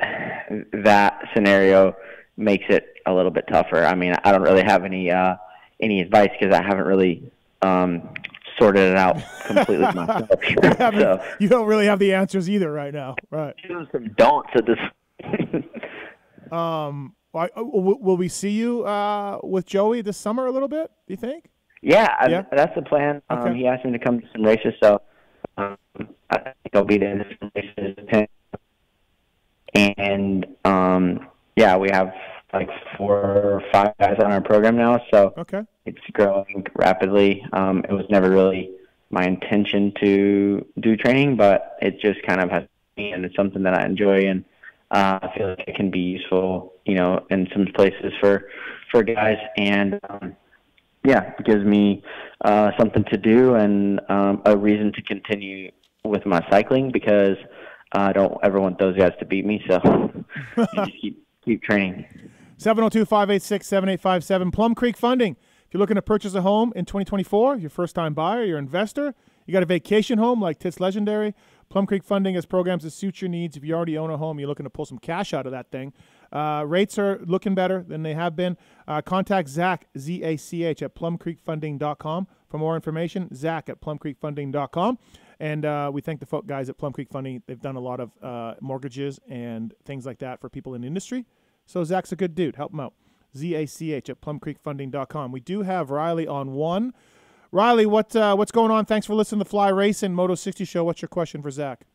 that scenario makes it a little bit tougher. I mean, I don't really have any uh, any advice because I haven't really um, sorted it out completely myself. Haven't- so you don't really have the answers either right now, right? some don'ts at this. Um, uh, will we see you uh, with Joey this summer a little bit? Do you think? Yeah, I- Yeah? that's the plan. Um, Okay. He asked me to come to some races, so um, I think I'll be there to some races. And um, yeah, we have like four or five guys on our program now, so Okay. it's growing rapidly. Um, it was never really my intention to do training, but it just kind of has me, and it's something that I enjoy, and uh, I feel like it can be useful, you know, in some places for for guys, and um, yeah, it gives me uh, something to do and um, a reason to continue with my cycling because I don't ever want those guys to beat me, so just keep keep training. 702 586 7857. Plum Creek Funding. If you're looking to purchase a home in 2024, you're first time buyer, you're investor, you got a vacation home like Tits Legendary, Plum Creek Funding has programs that suit your needs. If you already own a home, you're looking to pull some cash out of that thing. Uh, rates are looking better than they have been. Uh, contact Zach, Z A C H, at plumcreekfunding.com for more information. Zach at plumcreekfunding.com. And uh, we thank the folk guys at Plum Creek Funding. They've done a lot of uh, mortgages and things like that for people in the industry. So Zach's a good dude. Help him out. Z A C H at plumcreekfunding.com. We do have Riley on one. Riley, what uh, what's going on? Thanks for listening to Fly Racing Moto 60 Show. What's your question for Zach?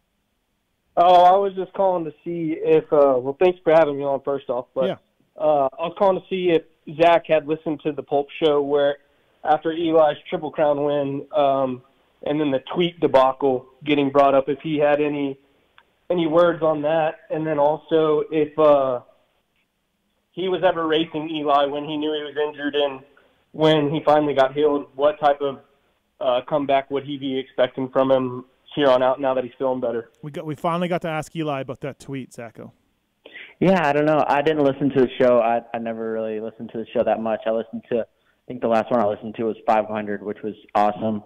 Oh, I was just calling to see if. Uh, well, thanks for having me on. First off, but Yeah. uh, I was calling to see if Zach had listened to the Pulp Show where, after Eli's Triple Crown win, um, and then the tweet debacle getting brought up, if he had any any words on that, and then also if uh, he was ever racing Eli when he knew he was injured and when he finally got healed, what type of uh, comeback would he be expecting from him here on out now that he's feeling better. We got we finally got to ask Eli about that tweet, Zacho. Yeah, I don't know. I didn't listen to the show. I I never really listened to the show that much. I listened to, I think the last one I listened to was 500, which was awesome.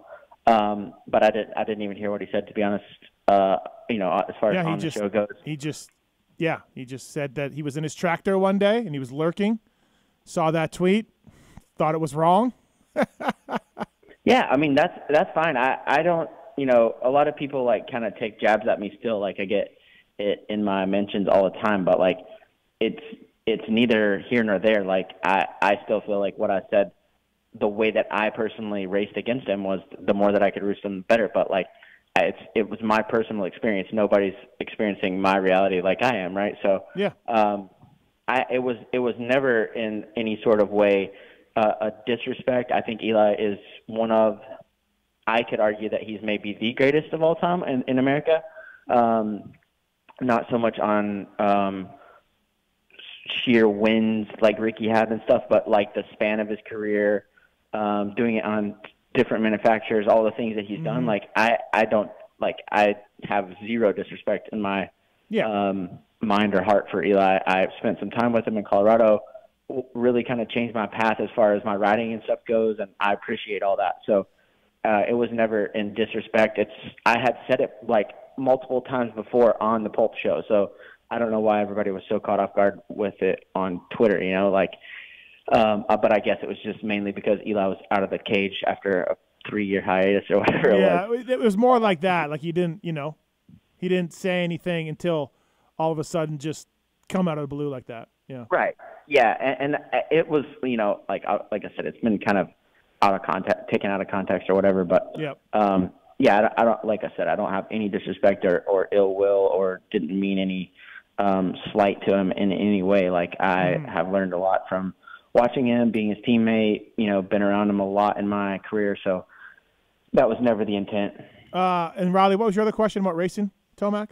Um, but I didn't I didn't even hear what he said to be honest. Uh, you know, as far Yeah, as he on just the show goes. he just yeah he just said that he was in his tractor one day and he was lurking, saw that tweet, thought it was wrong. Yeah, I mean that's that's fine. I I don't you know a lot of people like kind of take jabs at me still. Like I get it in my mentions all the time, but like it's it's neither here nor there. Like I I still feel like what I said, the way that I personally raced against him was the more that I could roost him, the better. But like it's it was my personal experience. Nobody's experiencing my reality like I am, right? So Yeah. um, I it was it was never in any sort of way uh, a disrespect. I think Eli is one of I could argue that he's maybe the greatest of all time in, in America. Um, not so much on um, sheer wins like Ricky had and stuff, but like the span of his career, um, doing it on different manufacturers, all the things that he's done. Like I, I don't like I have zero disrespect in my Yeah. um, mind or heart for Eli. I spent some time with him in Colorado. Really kind of changed my path as far as my riding and stuff goes, and I appreciate all that. So uh, it was never in disrespect. It's I had said it like multiple times before on the Pulp Show, so I don't know why everybody was so caught off guard with it on Twitter. You know, like, um, uh, but I guess it was just mainly because Eli was out of the cage after a three-year hiatus or whatever it was. Yeah, it was more like that. Like he didn't, you know, he didn't say anything until all of a sudden just come out of the blue like that. Yeah. Right. Yeah, and, and it was, you know, like uh, like I said, it's been kind of out of context, taken out of context or whatever. But Yep. um, yeah, I don't, I don't, like I said, I don't have any disrespect or, or ill will or didn't mean any um, slight to him in any way. Like I have learned a lot from watching him, being his teammate. You know, been around him a lot in my career, so that was never the intent. Uh, and Riley, what was your other question about racing, Tomac?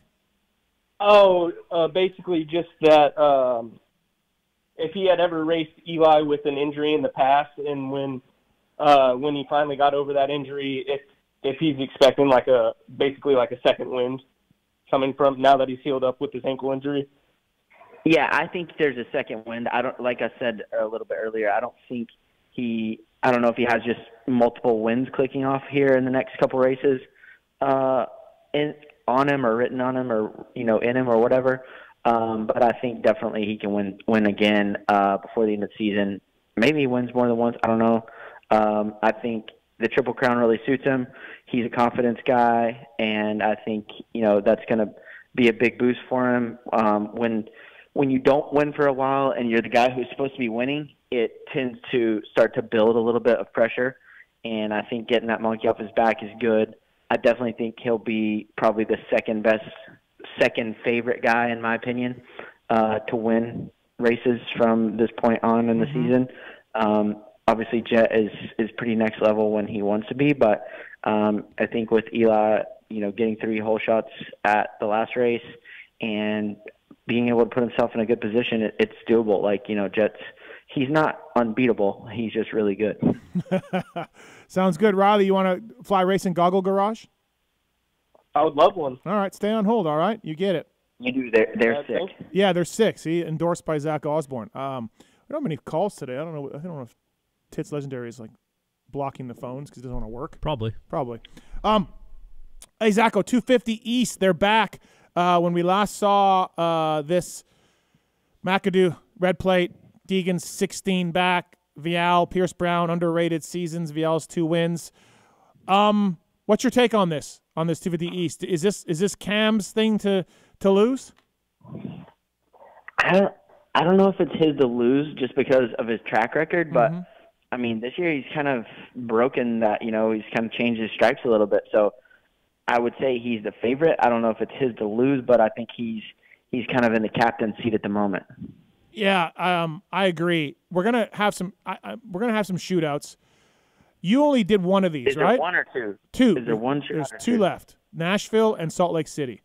Oh, uh, basically just that um, if he had ever raced Eli with an injury in the past, and when uh, when he finally got over that injury, if if he's expecting like a basically like a second wind coming from now that he's healed up with his ankle injury. Yeah, I think there's a second wind. I don't like I said a little bit earlier. I don't think he. I don't know if he has just multiple wins clicking off here in the next couple races, uh, in on him or written on him or you know in him or whatever. Um, but I think definitely he can win win again uh, before the end of the season. Maybe he wins more than once. I don't know. Um, I think the Triple Crown really suits him. He's a confidence guy, and I think you know that's going to be a big boost for him um, when when you don't win for a while and you're the guy who's supposed to be winning, it tends to start to build a little bit of pressure. And I think getting that monkey off his back is good. I definitely think he'll be probably the second best, second favorite guy in my opinion uh, to win races from this point on in the season. Um, obviously, Jett is is pretty next level when he wants to be, but um, I think with Eli, you know, getting three whole shots at the last race and being able to put himself in a good position, it, it's doable. Like you know, Jett's, he's not unbeatable. He's just really good. Sounds good, Riley. You want to fly racing goggle garage? I would love one. All right, stay on hold. All right, you get it. You do. They're they're Uh, sick. thank- Yeah, there's six. He endorsed by Zach Osborne. Um, we don't have many calls today. I don't know. I don't know if Tits Legendary is like blocking the phones because he doesn't want to work. Probably. Probably. Um, hey, Zacho, 250 East, they're back. Uh, when we last saw uh, this McAdoo, Red Plate, Deegan's 16 back, Vialle, Pierce Brown, underrated seasons, Vialle's two wins. Um, what's your take on this, on this 250 East? Is this is this Cam's thing to, to lose? I don't. I don't know if it's his to lose just because of his track record, but I mean, this year he's kind of broken that. You know, he's kind of changed his stripes a little bit. So I would say he's the favorite. I don't know if it's his to lose, but I think he's he's kind of in the captain's seat at the moment. Yeah, um, I agree. We're gonna have some. I, I, we're gonna have some shootouts. You only did one of these, Is there right? one or two? Two. Is there one There's two two? left. Nashville and Salt Lake City.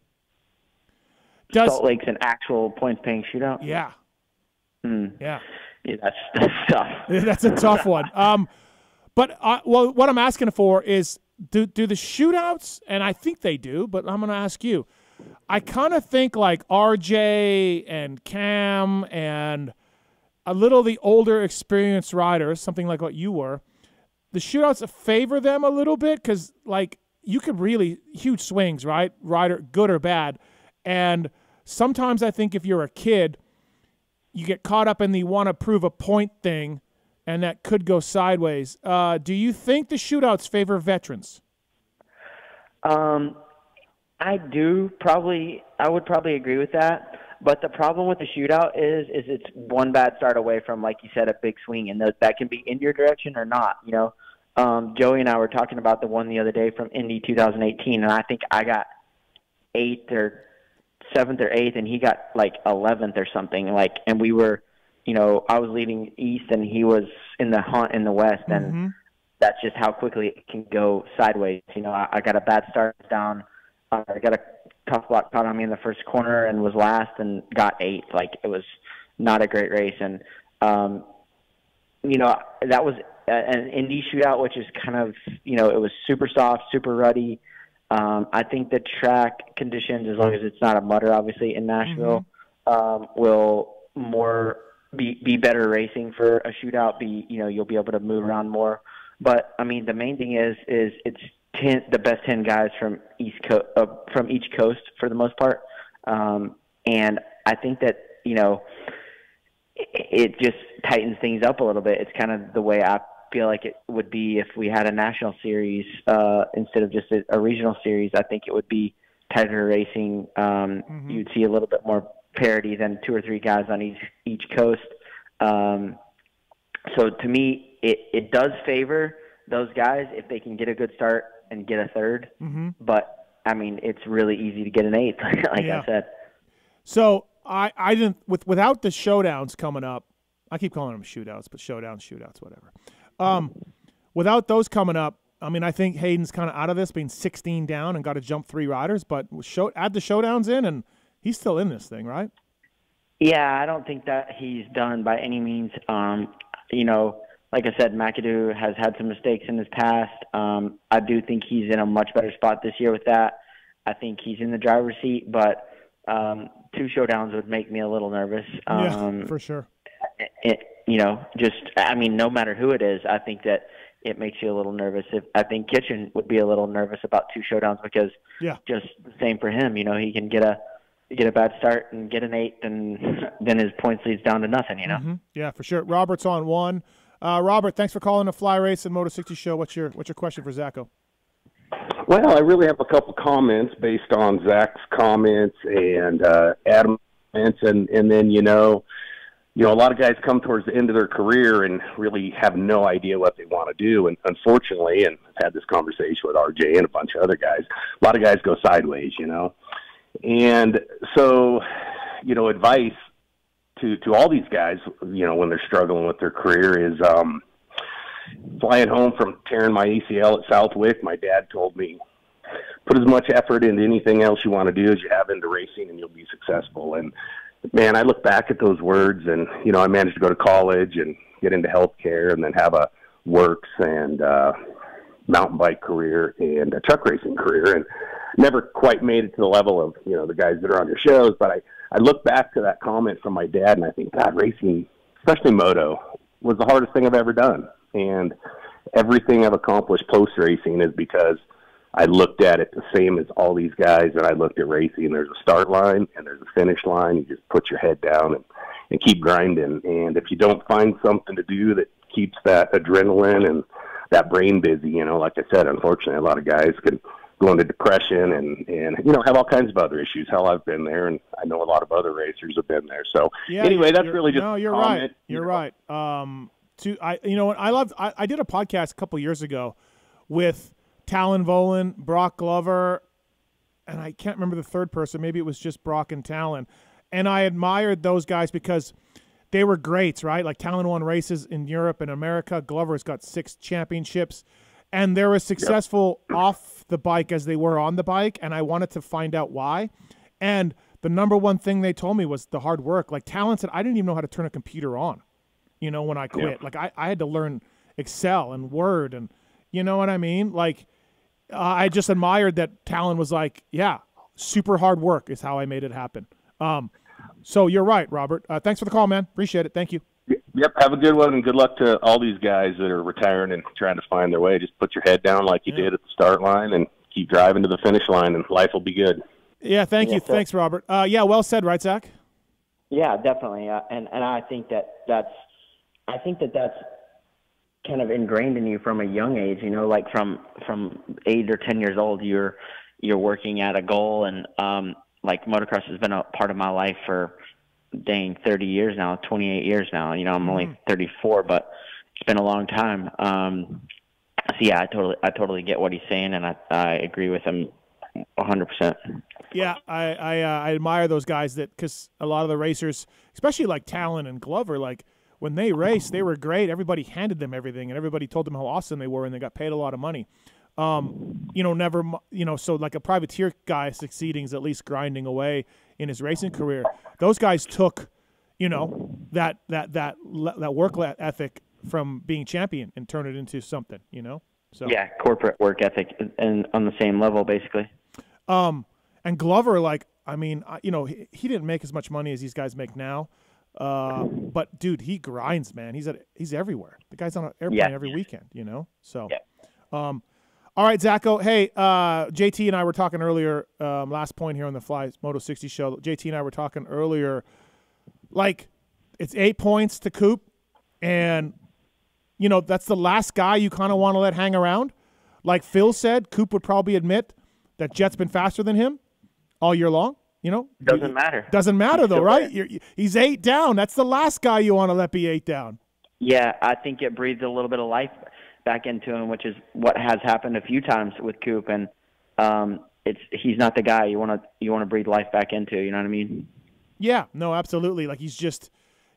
Does Salt Lake's an actual points paying shootout. yeah, Hmm. yeah. Yeah, that's that's tough. That's a tough one. Um, but uh, well, what I'm asking for is do do the shootouts, and I think they do, but I'm going to ask you. I kind of think like RJ and Cam and a little the older experienced riders, something like what you were, the shootouts favor them a little bit because like you could really huge swings, right? Rider, good or bad, and sometimes I think if you're a kid, you get caught up in the want to prove a point thing, and that could go sideways. Uh, do you think the shootouts favor veterans? Um, I do probably. I would probably agree with that. But the problem with the shootout is, is it's one bad start away from, like you said, a big swing, and that that can be in your direction or not. You know, um, Joey and I were talking about the one the other day from Indy 2018, and I think I got eighth or seventh or eighth, and he got like eleventh or something. Like, and we were, you know, I was leading east, and he was in the hunt in the west, and Mm-hmm. that's just how quickly it can go sideways. You know, I, I got a bad start down. Uh, I got a tough block caught on me in the first corner and was last and got eighth. Like it was not a great race, and um, you know that was a- an Indy shootout, which is kind of you know it was super soft, super ruddy. Um, I think the track conditions, as long as it's not a mutter, obviously in Nashville, um, will more be be better racing for a shootout. Be you know you'll be able to move around more. But I mean the main thing is is it's ten the best ten guys from east coast uh, from each coast for the most part, um, and I think that you know it, it just tightens things up a little bit. It's kind of the way I feel like it would be if we had a national series uh, instead of just a, a regional series. I think it would be tighter racing. Um, Mhm. You'd see a little bit more parity than two or three guys on each each coast. Um, so to me, it, it does favor those guys if they can get a good start and get a third. Mm-hmm. But I mean, it's really easy to get an eighth, like Yeah. I said. So I, I didn't with without the showdowns coming up. I keep calling them shootouts, but showdowns, shootouts, whatever. Um, without those coming up, I mean, I think Haiden's kind of out of this, being 16 down and got to jump three riders. But show add the showdowns in, and he's still in this thing, right? Yeah, I don't think that he's done by any means. Um, you know, like I said, McAdoo has had some mistakes in his past. Um, I do think he's in a much better spot this year with that. I think he's in the driver's seat, but um, two showdowns would make me a little nervous. Um, yeah, for sure. it, you know, just I mean, no matter who it is, I think that it makes you a little nervous. If I think Kitchen would be a little nervous about two showdowns because Yeah. just the same for him. You know, he can get a get a bad start and get an eight, and then his points leads down to nothing. You know. Mhm. Yeah, for sure. Robert's on one. Uh, Robert, thanks for calling the Fly Racing Moto 60 Show. What's your what's your question for Zacho? Well, I really have a couple comments based on Zach's comments and uh, Adam's comments, and and then you know, you know, a lot of guys come towards the end of their career and really have no idea what they want to do, and unfortunately, and I've had this conversation with RJ and a bunch of other guys. A lot of guys go sideways, you know, and so, you know, advice to to all these guys, you know, when they're struggling with their career is. um flying home from tearing my ACL at Southwick, my dad told me, put as much effort into anything else you want to do as you have into racing, and you'll be successful. And man, I look back at those words, and you know, I managed to go to college and get into healthcare, and then have a works and uh, mountain bike career and a truck racing career, and never quite made it to the level of you know the guys that are on your shows. But I I look back to that comment from my dad, and I think, God, racing, especially moto, was the hardest thing I've ever done and everything I've accomplished post racing is because I looked at it the same as all these guys and I looked at racing. There's a start line and there's a finish line. You just put your head down and, and keep grinding. And if you don't find something to do that keeps that adrenaline and that brain busy, you know, like I said, unfortunately, a lot of guys can go into depression and, and, you know, have all kinds of other issues. Hell, I've been there and I know a lot of other racers have been there. So Yeah, anyway, that's really just no. You're comment, right. you You're know. right. Um, to I, you know what I love. I, I did a podcast a couple years ago with Tallon Vohland, Brock Glover, and I can't remember the third person. Maybe it was just Brock and Tallon, and I admired those guys because they were greats, right? Like Tallon won races in Europe and America. Glover's got six championships, and they were as successful off the bike as they were on the bike. And I wanted to find out why. And the number one thing they told me was the hard work. Like Tallon said, I didn't even know how to turn a computer on. You know, when I quit, like I, I had to learn Excel and Word, and you know what I mean. Like uh, I just admired that Tallon was like, yeah, super hard work is how I made it happen. Um, so you're right, Robert. Uh, thanks for the call, man. Appreciate it. Thank you. Yep. Have a good one, and good luck to all these guys that are retiring and trying to find their way. Just put your head down like you Yeah. did at the start line, and keep driving to the finish line, and life will be good. Yeah, thank you. So- Thanks, Robert. Uh, yeah, well said, right, Zach? Yeah, definitely. Uh, and and I think that that's I think that that's kind of ingrained in you from a young age. You know, like from from eight or ten years old, you're you're working at a goal, and um, like motocross has been a part of my life for dang 30 years now, 28 years now. You know, I'm only 34, but it's been a long time. Um, so yeah, I totally I totally get what he's saying, and I I agree with him 100. percent Yeah, I I, uh, I admire those guys that because a lot of the racers, especially like Tallon and Glover, like when they raced, they were great. Everybody handed them everything, and everybody told them how awesome they were, and they got paid a lot of money. Um, you know, never, you know, so like a privateer guy succeeding is at least grinding away in his racing career. Those guys took, you know, that that that that work ethic from being champion and turn it into something. You know, so Yeah, corporate work ethic, and on the same level, basically. Um, and Glover, like, I mean, you know, he, he didn't make as much money as these guys make now. Uh, but dude, he grinds, man. He's at he's everywhere. The guy's on an airplane Yeah. every weekend, you know. So, Yeah. um, all right, Zacho. Hey, uh, JT and I were talking earlier. Um, last point here on the Fly Moto 60 show. JT and I were talking earlier. Like, it's eight points to Coop, and you know that's the last guy you kind of want to let hang around. Like Phil said, Coop would probably admit that Jett's been faster than him all year long. You know, Doesn't matter. Doesn't matter though, right? You're, he's eight down. That's the last guy you want to let be eight down. Yeah, I think it breathes a little bit of life back into him, which is what has happened a few times with Coop, and um, it's he's not the guy you want to you want to breathe life back into. You know what I mean? Yeah, no, absolutely. Like he's just,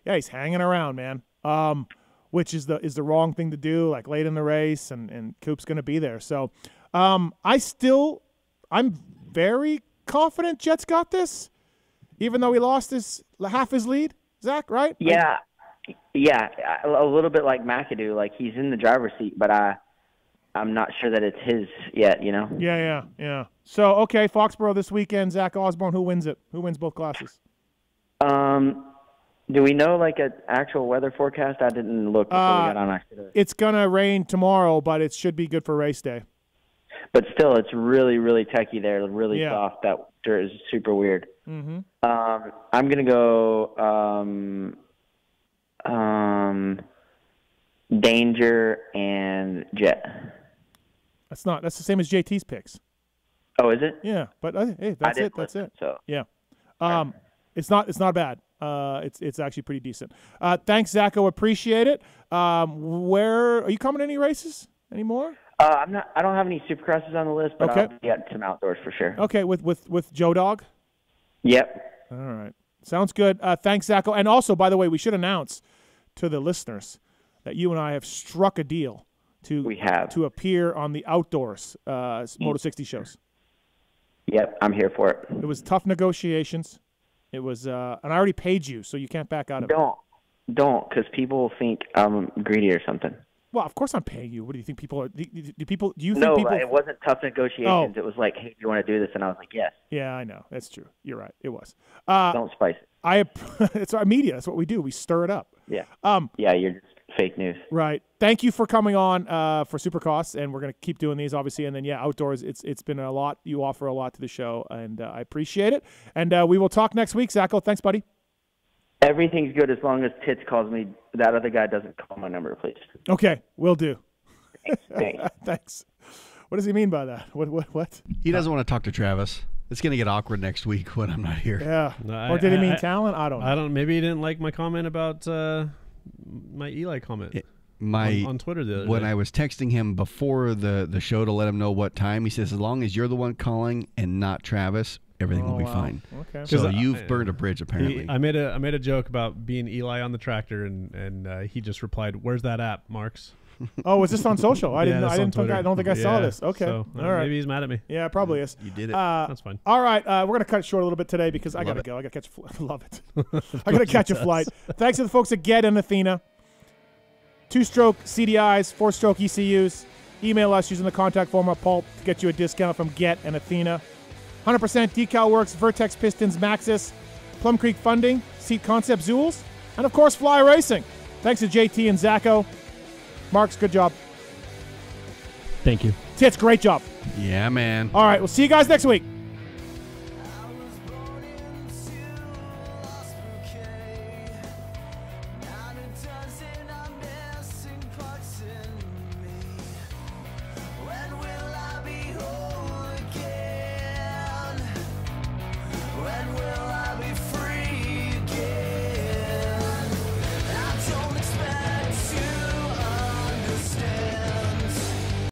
yeah, he's hanging around, man. Um, which is the is the wrong thing to do. Like late in the race, and and Coop's gonna be there. So, um, I still, I'm very confident Jett's got this, even though he lost his half his lead. Zach, right? Yeah, yeah, a little bit like McAdoo. Like he's in the driver's seat, but I I'm not sure that it's his yet. You know? Yeah, yeah, yeah. So okay, Foxborough this weekend. Zach Osborne, who wins it? Who wins both classes? Um, do we know like an actual weather forecast? I didn't look before Uh, we got on. Actually. It's gonna rain tomorrow, but it should be good for race day. But still, it's really, really techy there, really Yeah. soft. That dirt is super weird. Mm-hmm. Um, I'm gonna go um, um, danger and Jett. That's not. That's the same as JT's picks. Oh, is it? Yeah, but uh, hey, that's it. That's listen, it. So Yeah. Um, it's not. It's not bad. Uh, it's it's actually pretty decent. Uh, thanks, Zacho. Appreciate it. Um, where are you coming to any races anymore? uh, I'm not. I don't have any supercrosses on the list, but Okay. I'll be at some outdoors for sure. Okay, with with with Joe Dog. Yep. All right. Sounds good. Uh, thanks, Zacho. And also, by the way, we should announce to the listeners that you and I have struck a deal to We have. to appear on the outdoors uh, Moto 60 shows. Yep. I'm here for it. It was tough negotiations. It was, uh, and I already paid you, so you can't back out of it. Don't. Don't, because people think I'm greedy or something. Well, of course I'm paying you. What do you think people are? Do, do people? Do you think No, people? it wasn't tough negotiations. Oh. It was like, hey, do you want to do this? And I was like, yes. Yeah, I know. That's true. You're right. It was. Uh, Don't spice it. I. It's our media. That's what we do. We stir it up. Yeah. Um. Yeah, you're just fake news. Right. Thank you for coming on uh, for Supercross, and we're gonna keep doing these, obviously. And then, yeah, outdoors. It's it's been a lot. You offer a lot to the show, and uh, I appreciate it. And uh, we will talk next week, Zacho. Thanks, buddy. Everything's good as long as Tits calls me. That other guy doesn't call my number, please. Okay, we'll do. Thanks. Thanks. What does he mean by that? What? What? What? He doesn't want to talk to Travis. It's going to get awkward next week when I'm not here. Yeah. No, or did he mean I- talent? I don't know. I don't. Maybe he didn't like my comment about uh, my Eli comment It- My on, on Twitter the other when day. I was texting him before the the show to let him know what time, he says, "As long as you're the one calling and not Travis, everything Oh, will be wow. fine." Okay. So 'Cause I- you've burned a bridge, He- apparently. I made a I made a joke about being Eli on the tractor, and and uh, he just replied, "Where's that app, Marks?" oh, was this on social? I didn't. I didn't. Think I, don't think I yeah. saw this. Okay. So, uh, all right. Maybe he's mad at me. Yeah, probably is. You did it. Uh, That's fine. All right, uh, we're gonna cut it short a little bit today because love I gotta it. go. I gotta catch. A fl- love it. I gotta catch a flight. Thanks to the folks at Get and Athena. Two-stroke CDIs, four-stroke ECUs. Email us using the contact form at Pulp to get you a discount from Get and Athena. 100% Decal Works, Vertex Pistons, Maxxis, Plum Creek Funding, Seat Concept Zulz, and of course Fly Racing. Thanks to JT and Zacho. Marks, good job. Thank you. Tits, great job. Yeah, man. All right, we'll see you guys next week.